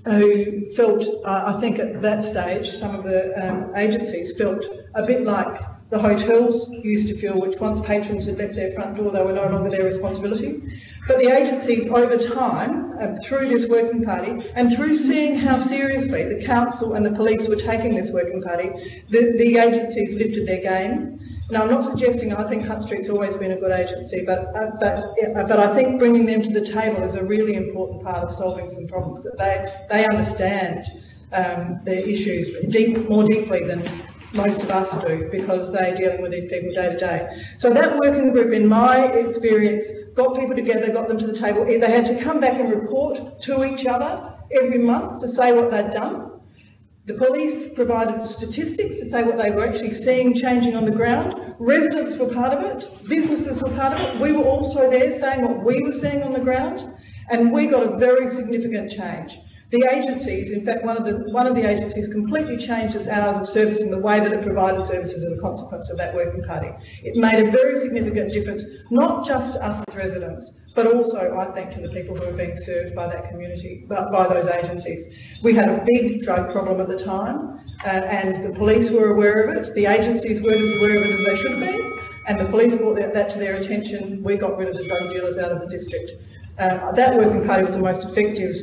who felt, uh, I think at that stage, some of the um, agencies felt a bit like the hotels used to feel, which once patrons had left their front door, they were no longer their responsibility. But the agencies over time, uh, through this working party, and through seeing how seriously the council and the police were taking this working party, the, the agencies lifted their game. Now, I'm not suggesting I think Hutt Street's always been a good agency, but, uh, but, but I think bringing them to the table is a really important part of solving some problems that they, they understand um, their issues deep, more deeply than most of us do because they're dealing with these people day to day. So that working group, in my experience, got people together, got them to the table. They had to come back and report to each other every month to say what they'd done. The police provided statistics to say what they were actually seeing changing on the ground. Residents were part of it. Businesses were part of it. We were also there saying what we were seeing on the ground. And we got a very significant change. The agencies, in fact, one of the one of the agencies completely changed its hours of service and the way that it provided services as a consequence of that working party. It made a very significant difference, not just to us as residents, but also, I think, to the people who are being served by that community, by, those agencies. We had a big drug problem at the time, uh, and the police were aware of it. The agencies weren't as aware of it as they should be, and the police brought that, that to their attention. We got rid of the drug dealers out of the district. Uh, that working party was the most effective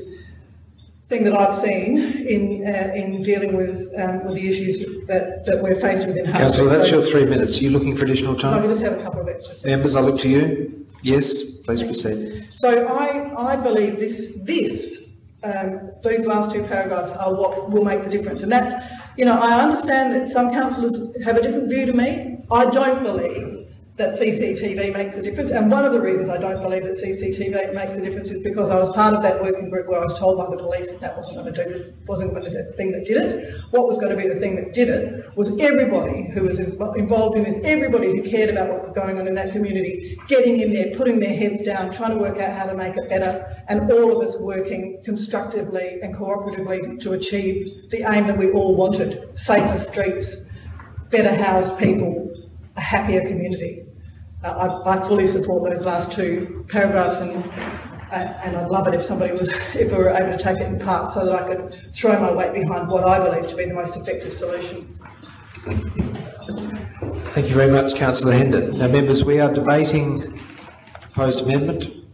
thing that I've seen in uh, in dealing with um, with the issues that, that we're faced with in Hutt Councillor, that's your three minutes. Are you looking for additional time? I just have a couple of extra seconds. Members, I look to you. Yes, please proceed. So I, I believe this, this, um, these last two paragraphs are what will make the difference. And that, you know, I understand that some councillors have a different view to me. I don't believe that CCTV makes a difference. And one of the reasons I don't believe that CCTV makes a difference is because I was part of that working group where I was told by the police that that wasn't going to do the, wasn't going to be the thing that did it. What was going to be the thing that did it was everybody who was involved in this, everybody who cared about what was going on in that community, getting in there, putting their heads down, trying to work out how to make it better, and all of us working constructively and cooperatively to achieve the aim that we all wanted, safer streets, better housed people, a happier community. I, I fully support those last two paragraphs and, and I'd love it if somebody was, if we were able to take it in parts so that I could throw my weight behind what I believe to be the most effective solution. Thank you very much, councillor Hender. Now, members, we are debating proposed amendment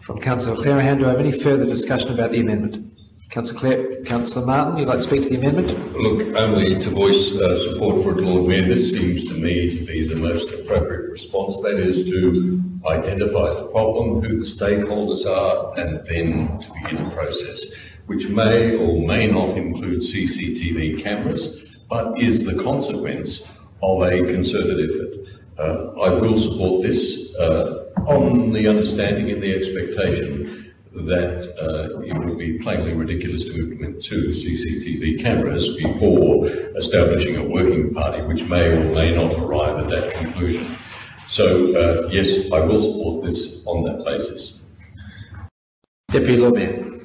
from councillor Clearihan. Do I have any further discussion about the amendment? Councillor Clare, councillor Martin, you'd like to speak to the amendment? Look, only to voice uh, support for it, Lord Mayor, this seems to me to be the most appropriate response. That is to identify the problem, who the stakeholders are, and then to begin a process, which may or may not include CCTV cameras, but is the consequence of a concerted effort. Uh, I will support this uh, on the understanding and the expectation that uh, it would be plainly ridiculous to implement two CCTV cameras before establishing a working party, which may or may not arrive at that conclusion. So, uh, yes, I will support this on that basis. Deputy Lord Mayor.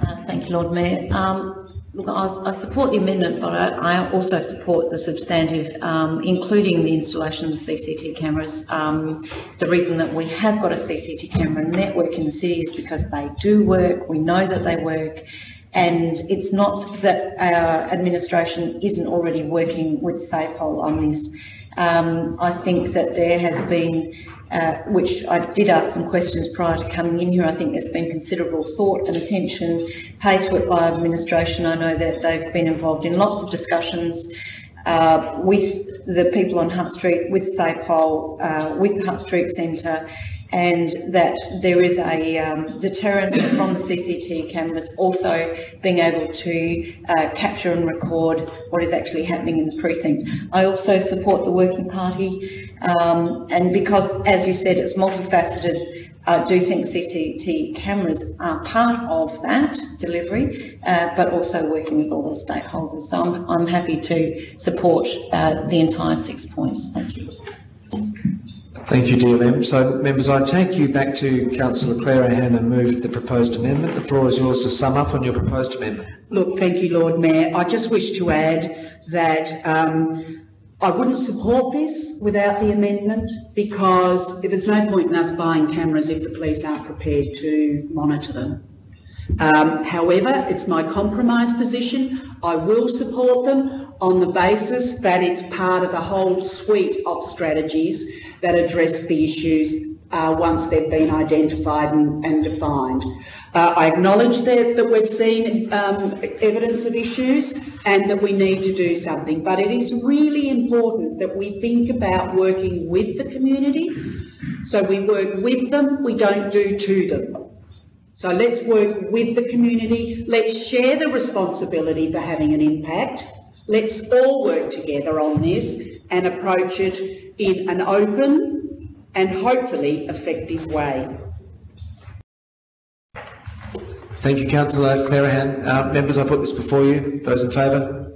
Uh, Thank you, Lord Mayor. Um, Look, I support the amendment, but I I also support the substantive, um, including the installation of the CCT cameras. Um, The reason that we have got a CCT camera network in the city is because they do work, we know that they work, and it's not that our administration isn't already working with SAPOL on this. Um, I think that there has been, uh, which I did ask some questions prior to coming in here, I think there's been considerable thought and attention paid to it by administration. I know that they've been involved in lots of discussions uh, with the people on Hutt Street, with SAPOL, uh, with the Hutt Street Centre, and that there is a um, deterrent from the CCT cameras also being able to uh, capture and record what is actually happening in the precinct. I also support the working party, um, and because, as you said, it's multifaceted, I do think CCT cameras are part of that delivery, uh, but also working with all the stakeholders. So I'm, I'm happy to support uh, the entire six points. Thank you. Thank you, DLM. So, members, I take you back to councillor Clearihan and move the proposed amendment. The floor is yours to sum up on your proposed amendment. Look, thank you, Lord Mayor. I just wish to add that um, I wouldn't support this without the amendment because there's no point in us buying cameras if the police aren't prepared to monitor them. Um, however, it's my compromise position. I will support them on the basis that it's part of a whole suite of strategies that address the issues uh, once they've been identified and, and defined. Uh, I acknowledge that, that we've seen um, evidence of issues and that we need to do something, but it is really important that we think about working with the community. So we work with them, we don't do to them. So let's work with the community. Let's share the responsibility for having an impact. Let's all work together on this and approach it in an open and hopefully effective way. Thank you, councillor Clearihan. Uh, members, I put this before you. Those in favour?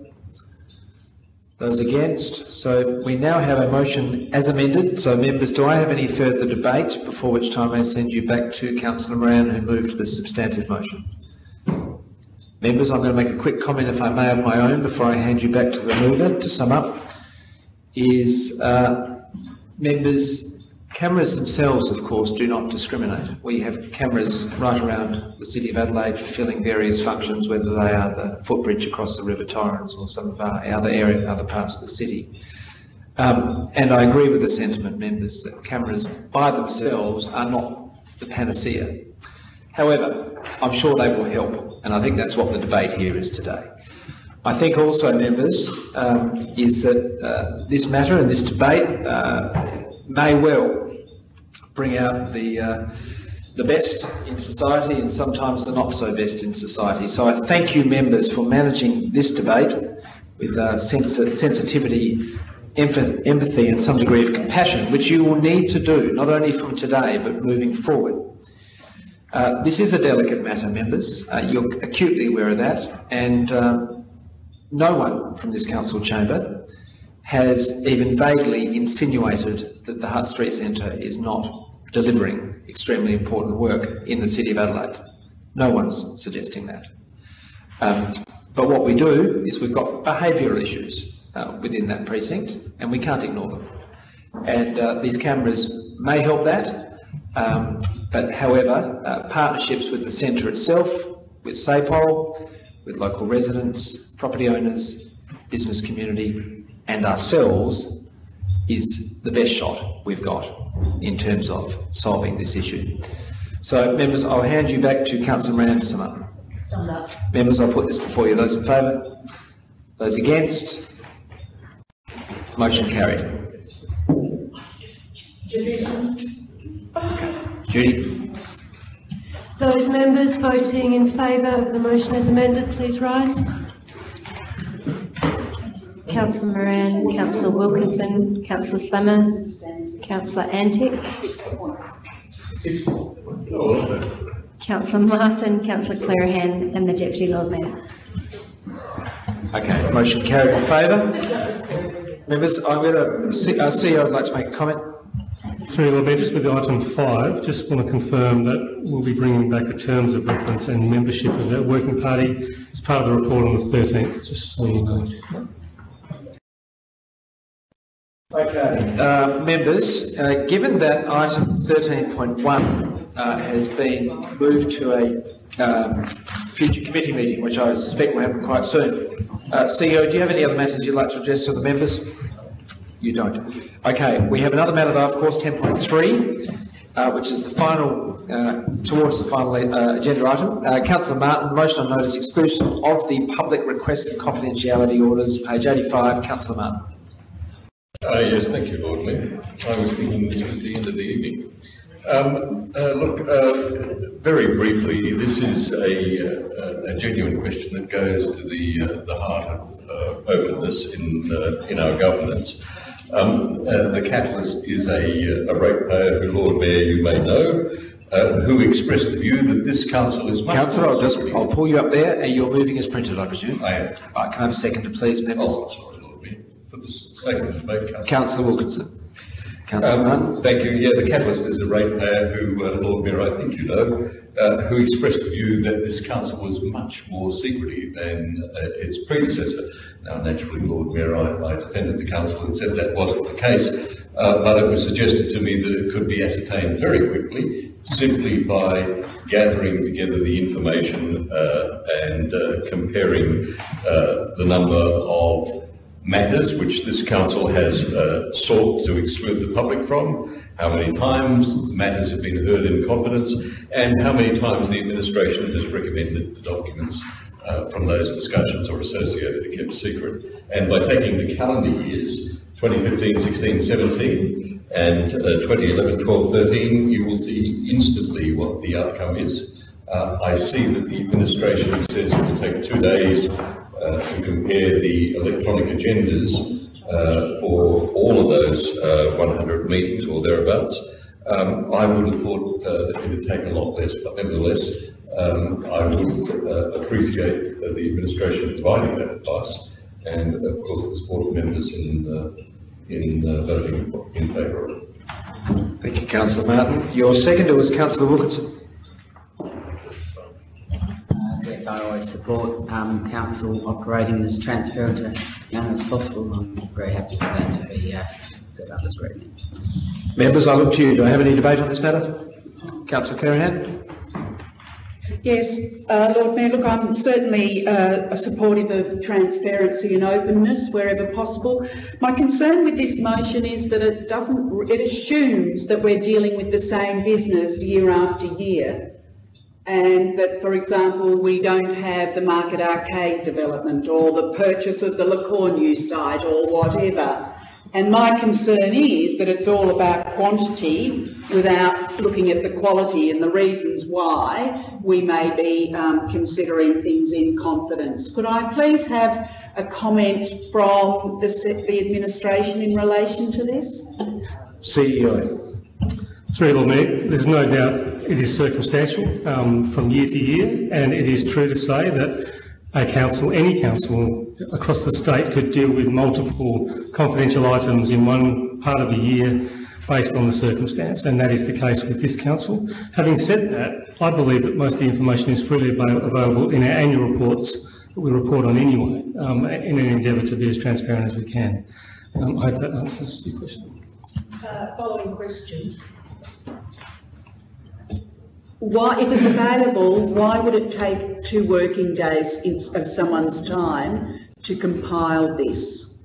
Those against? So we now have a motion as amended. So members, do I have any further debate, before which time I send you back to councillor Moran who moved the substantive motion? Members, I'm going to make a quick comment, if I may, of my own before I hand you back to the mover to sum up. Is, uh, members, cameras themselves, of course, do not discriminate. We have cameras right around the City of Adelaide fulfilling various functions, whether they are the footbridge across the River Torrens or some of our other area, other parts of the city. Um, and I agree with the sentiment, members, that cameras by themselves are not the panacea. However, I'm sure they will help, and I think that's what the debate here is today. I think also, members, um, is that uh, this matter and this debate uh, may well bring out the uh, the best in society and sometimes the not so best in society. So I thank you, members, for managing this debate with uh, sens sensitivity, empathy, and some degree of compassion, which you will need to do not only from today but moving forward. Uh, this is a delicate matter, members. Uh, you're acutely aware of that, and um, no one from this council chamber has even vaguely insinuated that the Hutt Street Centre is not delivering extremely important work in the City of Adelaide. No one's suggesting that. Um, but what we do is we've got behavioural issues uh, within that precinct and we can't ignore them. And uh, these cameras may help that, um, but however, uh, partnerships with the centre itself, with SAPOL, with local residents, property owners, business community and ourselves is the best shot we've got in terms of solving this issue. So, members, I'll hand you back to Councillor Moran. Members, I'll put this before you. Those in favour? Those against? Motion carried. Judy? Those members voting in favour of the motion as amended, please rise. Councillor Moran, Councillor Wilkinson, Councillor Slama, Councillor Antic, Councillor Martin, Councillor Clearihan and the Deputy Lord Mayor. Okay, motion carried in favour. Members, I'm going to, uh, CEO would like to make a comment. Through Lord Mayor, just with item five, just want to confirm that we'll be bringing back a terms of reference and membership of that working party as part of the report on the 13th, just so you know. Okay, uh, members, uh, given that item 13.1 uh, has been moved to a um, future committee meeting, which I suspect will happen quite soon. Uh, CEO, do you have any other matters you'd like to address to the members? You don't. Okay, we have another matter, though, of course, 10.3, uh, which is the final, uh, towards the final agenda item. Councillor Martin, motion on notice exclusion of the public requested confidentiality orders, page 85. Councillor Martin. Uh, yes, thank you, Lord Mayor. I was thinking this was the end of the evening. Um, uh, look, uh, very briefly, this is a, a, genuine question that goes to the, uh, the heart of uh, openness in, uh, in our governance. Um, the catalyst is a, a ratepayer who, Lord Mayor, you may know, uh, who expressed the view that this council is much Councillor, I'll just, I'll pull you up there, and you're moving as printed, I presume? I am. Right, can I have a second, please, members? Oh, sorry for the debate, Councillor. Councillor Wilkinson. Councillor um, Thank you. Yeah, the catalyst is a ratepayer who, uh, Lord Mayor, I think you know, uh, who expressed the view that this council was much more secretive than uh, its predecessor. Now, naturally, Lord Mayor, I, I, defended the council and said that wasn't the case, uh, but it was suggested to me that it could be ascertained very quickly simply by gathering together the information uh, and uh, comparing the number of matters which this council has uh, sought to exclude the public from, how many times matters have been heard in confidence, and how many times the administration has recommended the documents uh, from those discussions or associated are kept secret. And by taking the calendar years, 2015, 16, 17, and uh, 2011, 12, 13, you will see instantly what the outcome is. Uh, I see that the administration says it will take two days uh, to compare the electronic agendas uh, for all of those uh, 100 meetings or thereabouts. Um, I would have thought uh, that it would take a lot less, but nevertheless, um, I would uh, appreciate the administration providing that advice, and of course the support of members in uh, in voting in favour of it. Thank you, Councillor Martin. Your seconder was Councillor Wilkinson. Yes, I always support um, council operating as transparent a manner as possible. I'm very happy for that to be uh, put under scrutiny. Members, I look to you. Do I have any debate on this matter? Councillor Clearihan? Yes, uh, Lord Mayor, look, I'm certainly uh, supportive of transparency and openness wherever possible. My concern with this motion is that it doesn't, it assumes that we're dealing with the same business year after year. And that, for example, we don't have the Market Arcade development or the purchase of the Le Cornu site or whatever. And my concern is that it's all about quantity without looking at the quality and the reasons why we may be um, considering things in confidence. Could I please have a comment from the, the administration in relation to this? CEO. Through Lord Mayor, there's no doubt it is circumstantial um, from year to year, and it is true to say that a council, any council across the state could deal with multiple confidential items in one part of a year based on the circumstance, and that is the case with this council. Having said that, I believe that most of the information is freely available in our annual reports that we report on anyway, um, in an endeavour to be as transparent as we can. Um, I hope that answers your question. Uh, following question why, if it's available, why would it take two working days of someone's time to compile this?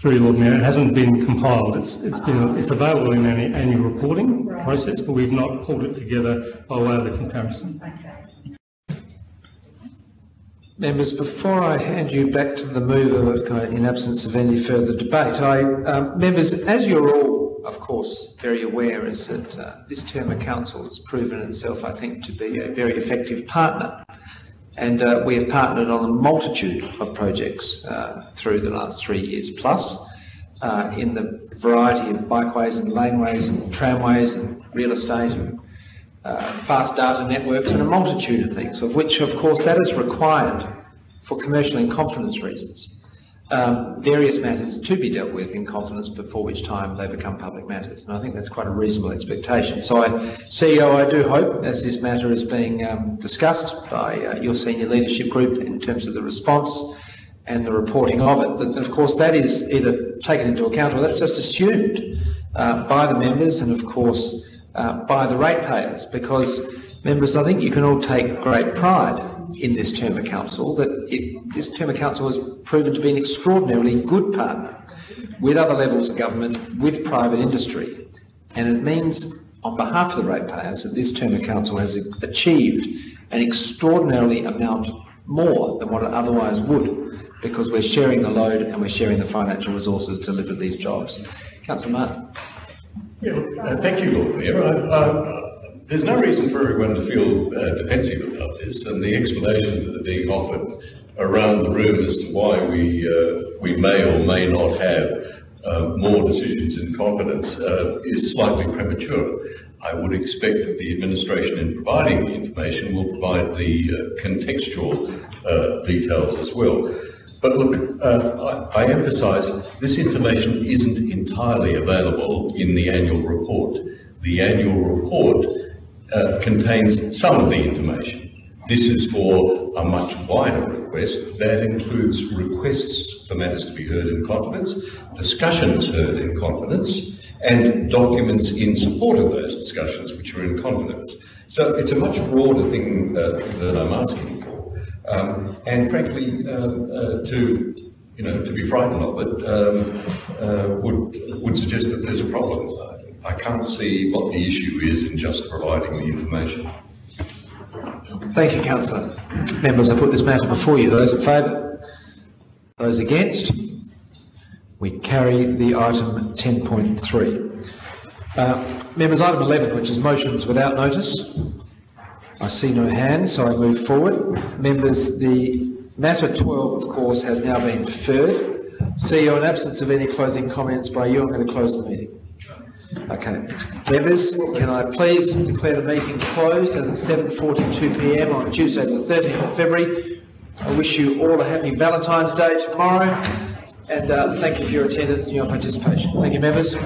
Through Lord Mayor, it hasn't been compiled. It's it's been it's available in an annual reporting right. process, but we've not pulled it together by way of a comparison. Okay. Members, before I hand you back to the mover, in absence of any further debate, I, um, members, as you're all of course, very aware is that uh, this term of council has proven itself, I think, to be a very effective partner. And uh, we have partnered on a multitude of projects uh, through the last three years plus uh, in the variety of bikeways and laneways and tramways and real estate and uh, fast data networks and a multitude of things, of which, of course, that is required for commercial and confidence reasons um, various matters to be dealt with in confidence before which time they become public matters. And I think that's quite a reasonable expectation. So, I, CEO, I do hope, as this matter is being um, discussed by uh, your senior leadership group in terms of the response and the reporting of it, that of course that is either taken into account or that's just assumed uh, by the members and of course uh, by the ratepayers because members, I think you can all take great pride in this term of council that it, this term of council has proven to be an extraordinarily good partner with other levels of government, with private industry. And it means, on behalf of the ratepayers, that this term of council has achieved an extraordinarily amount more than what it otherwise would, because we're sharing the load and we're sharing the financial resources to deliver these jobs. Councillor Martin. Yeah, uh, thank you, Lord Mayor. I, I, there's no reason for everyone to feel uh, defensive about this, and the explanations that are being offered around the room as to why we uh, we may or may not have uh, more decisions in confidence uh, is slightly premature. I would expect that the administration, in providing the information, will provide the uh, contextual uh, details as well. But look, uh, I, I emphasise this information isn't entirely available in the annual report. The annual report uh, contains some of the information. This is for a much wider request that includes requests for matters to be heard in confidence, discussions heard in confidence, and documents in support of those discussions which are in confidence. So it's a much broader thing uh, that I'm asking for. Um, and frankly, um, uh, to, you know, to be frightened of it, um, uh, would, would suggest that there's a problem. I can't see what the issue is in just providing the information. Thank you, councillor. Members, I put this matter before you. Those in favour? Those against? We carry the item 10.3. Uh, Members, item 11, which is motions without notice. I see no hands, so I move forward. Members, the matter 12, of course, has now been deferred. CEO, in absence of any closing comments by you, I'm going to close the meeting. Okay. Members, can I please declare the meeting closed as it's 7:42 PM on Tuesday, the 13th of February. I wish you all a happy Valentine's Day tomorrow, and uh, thank you for your attendance and your participation. Thank you, members.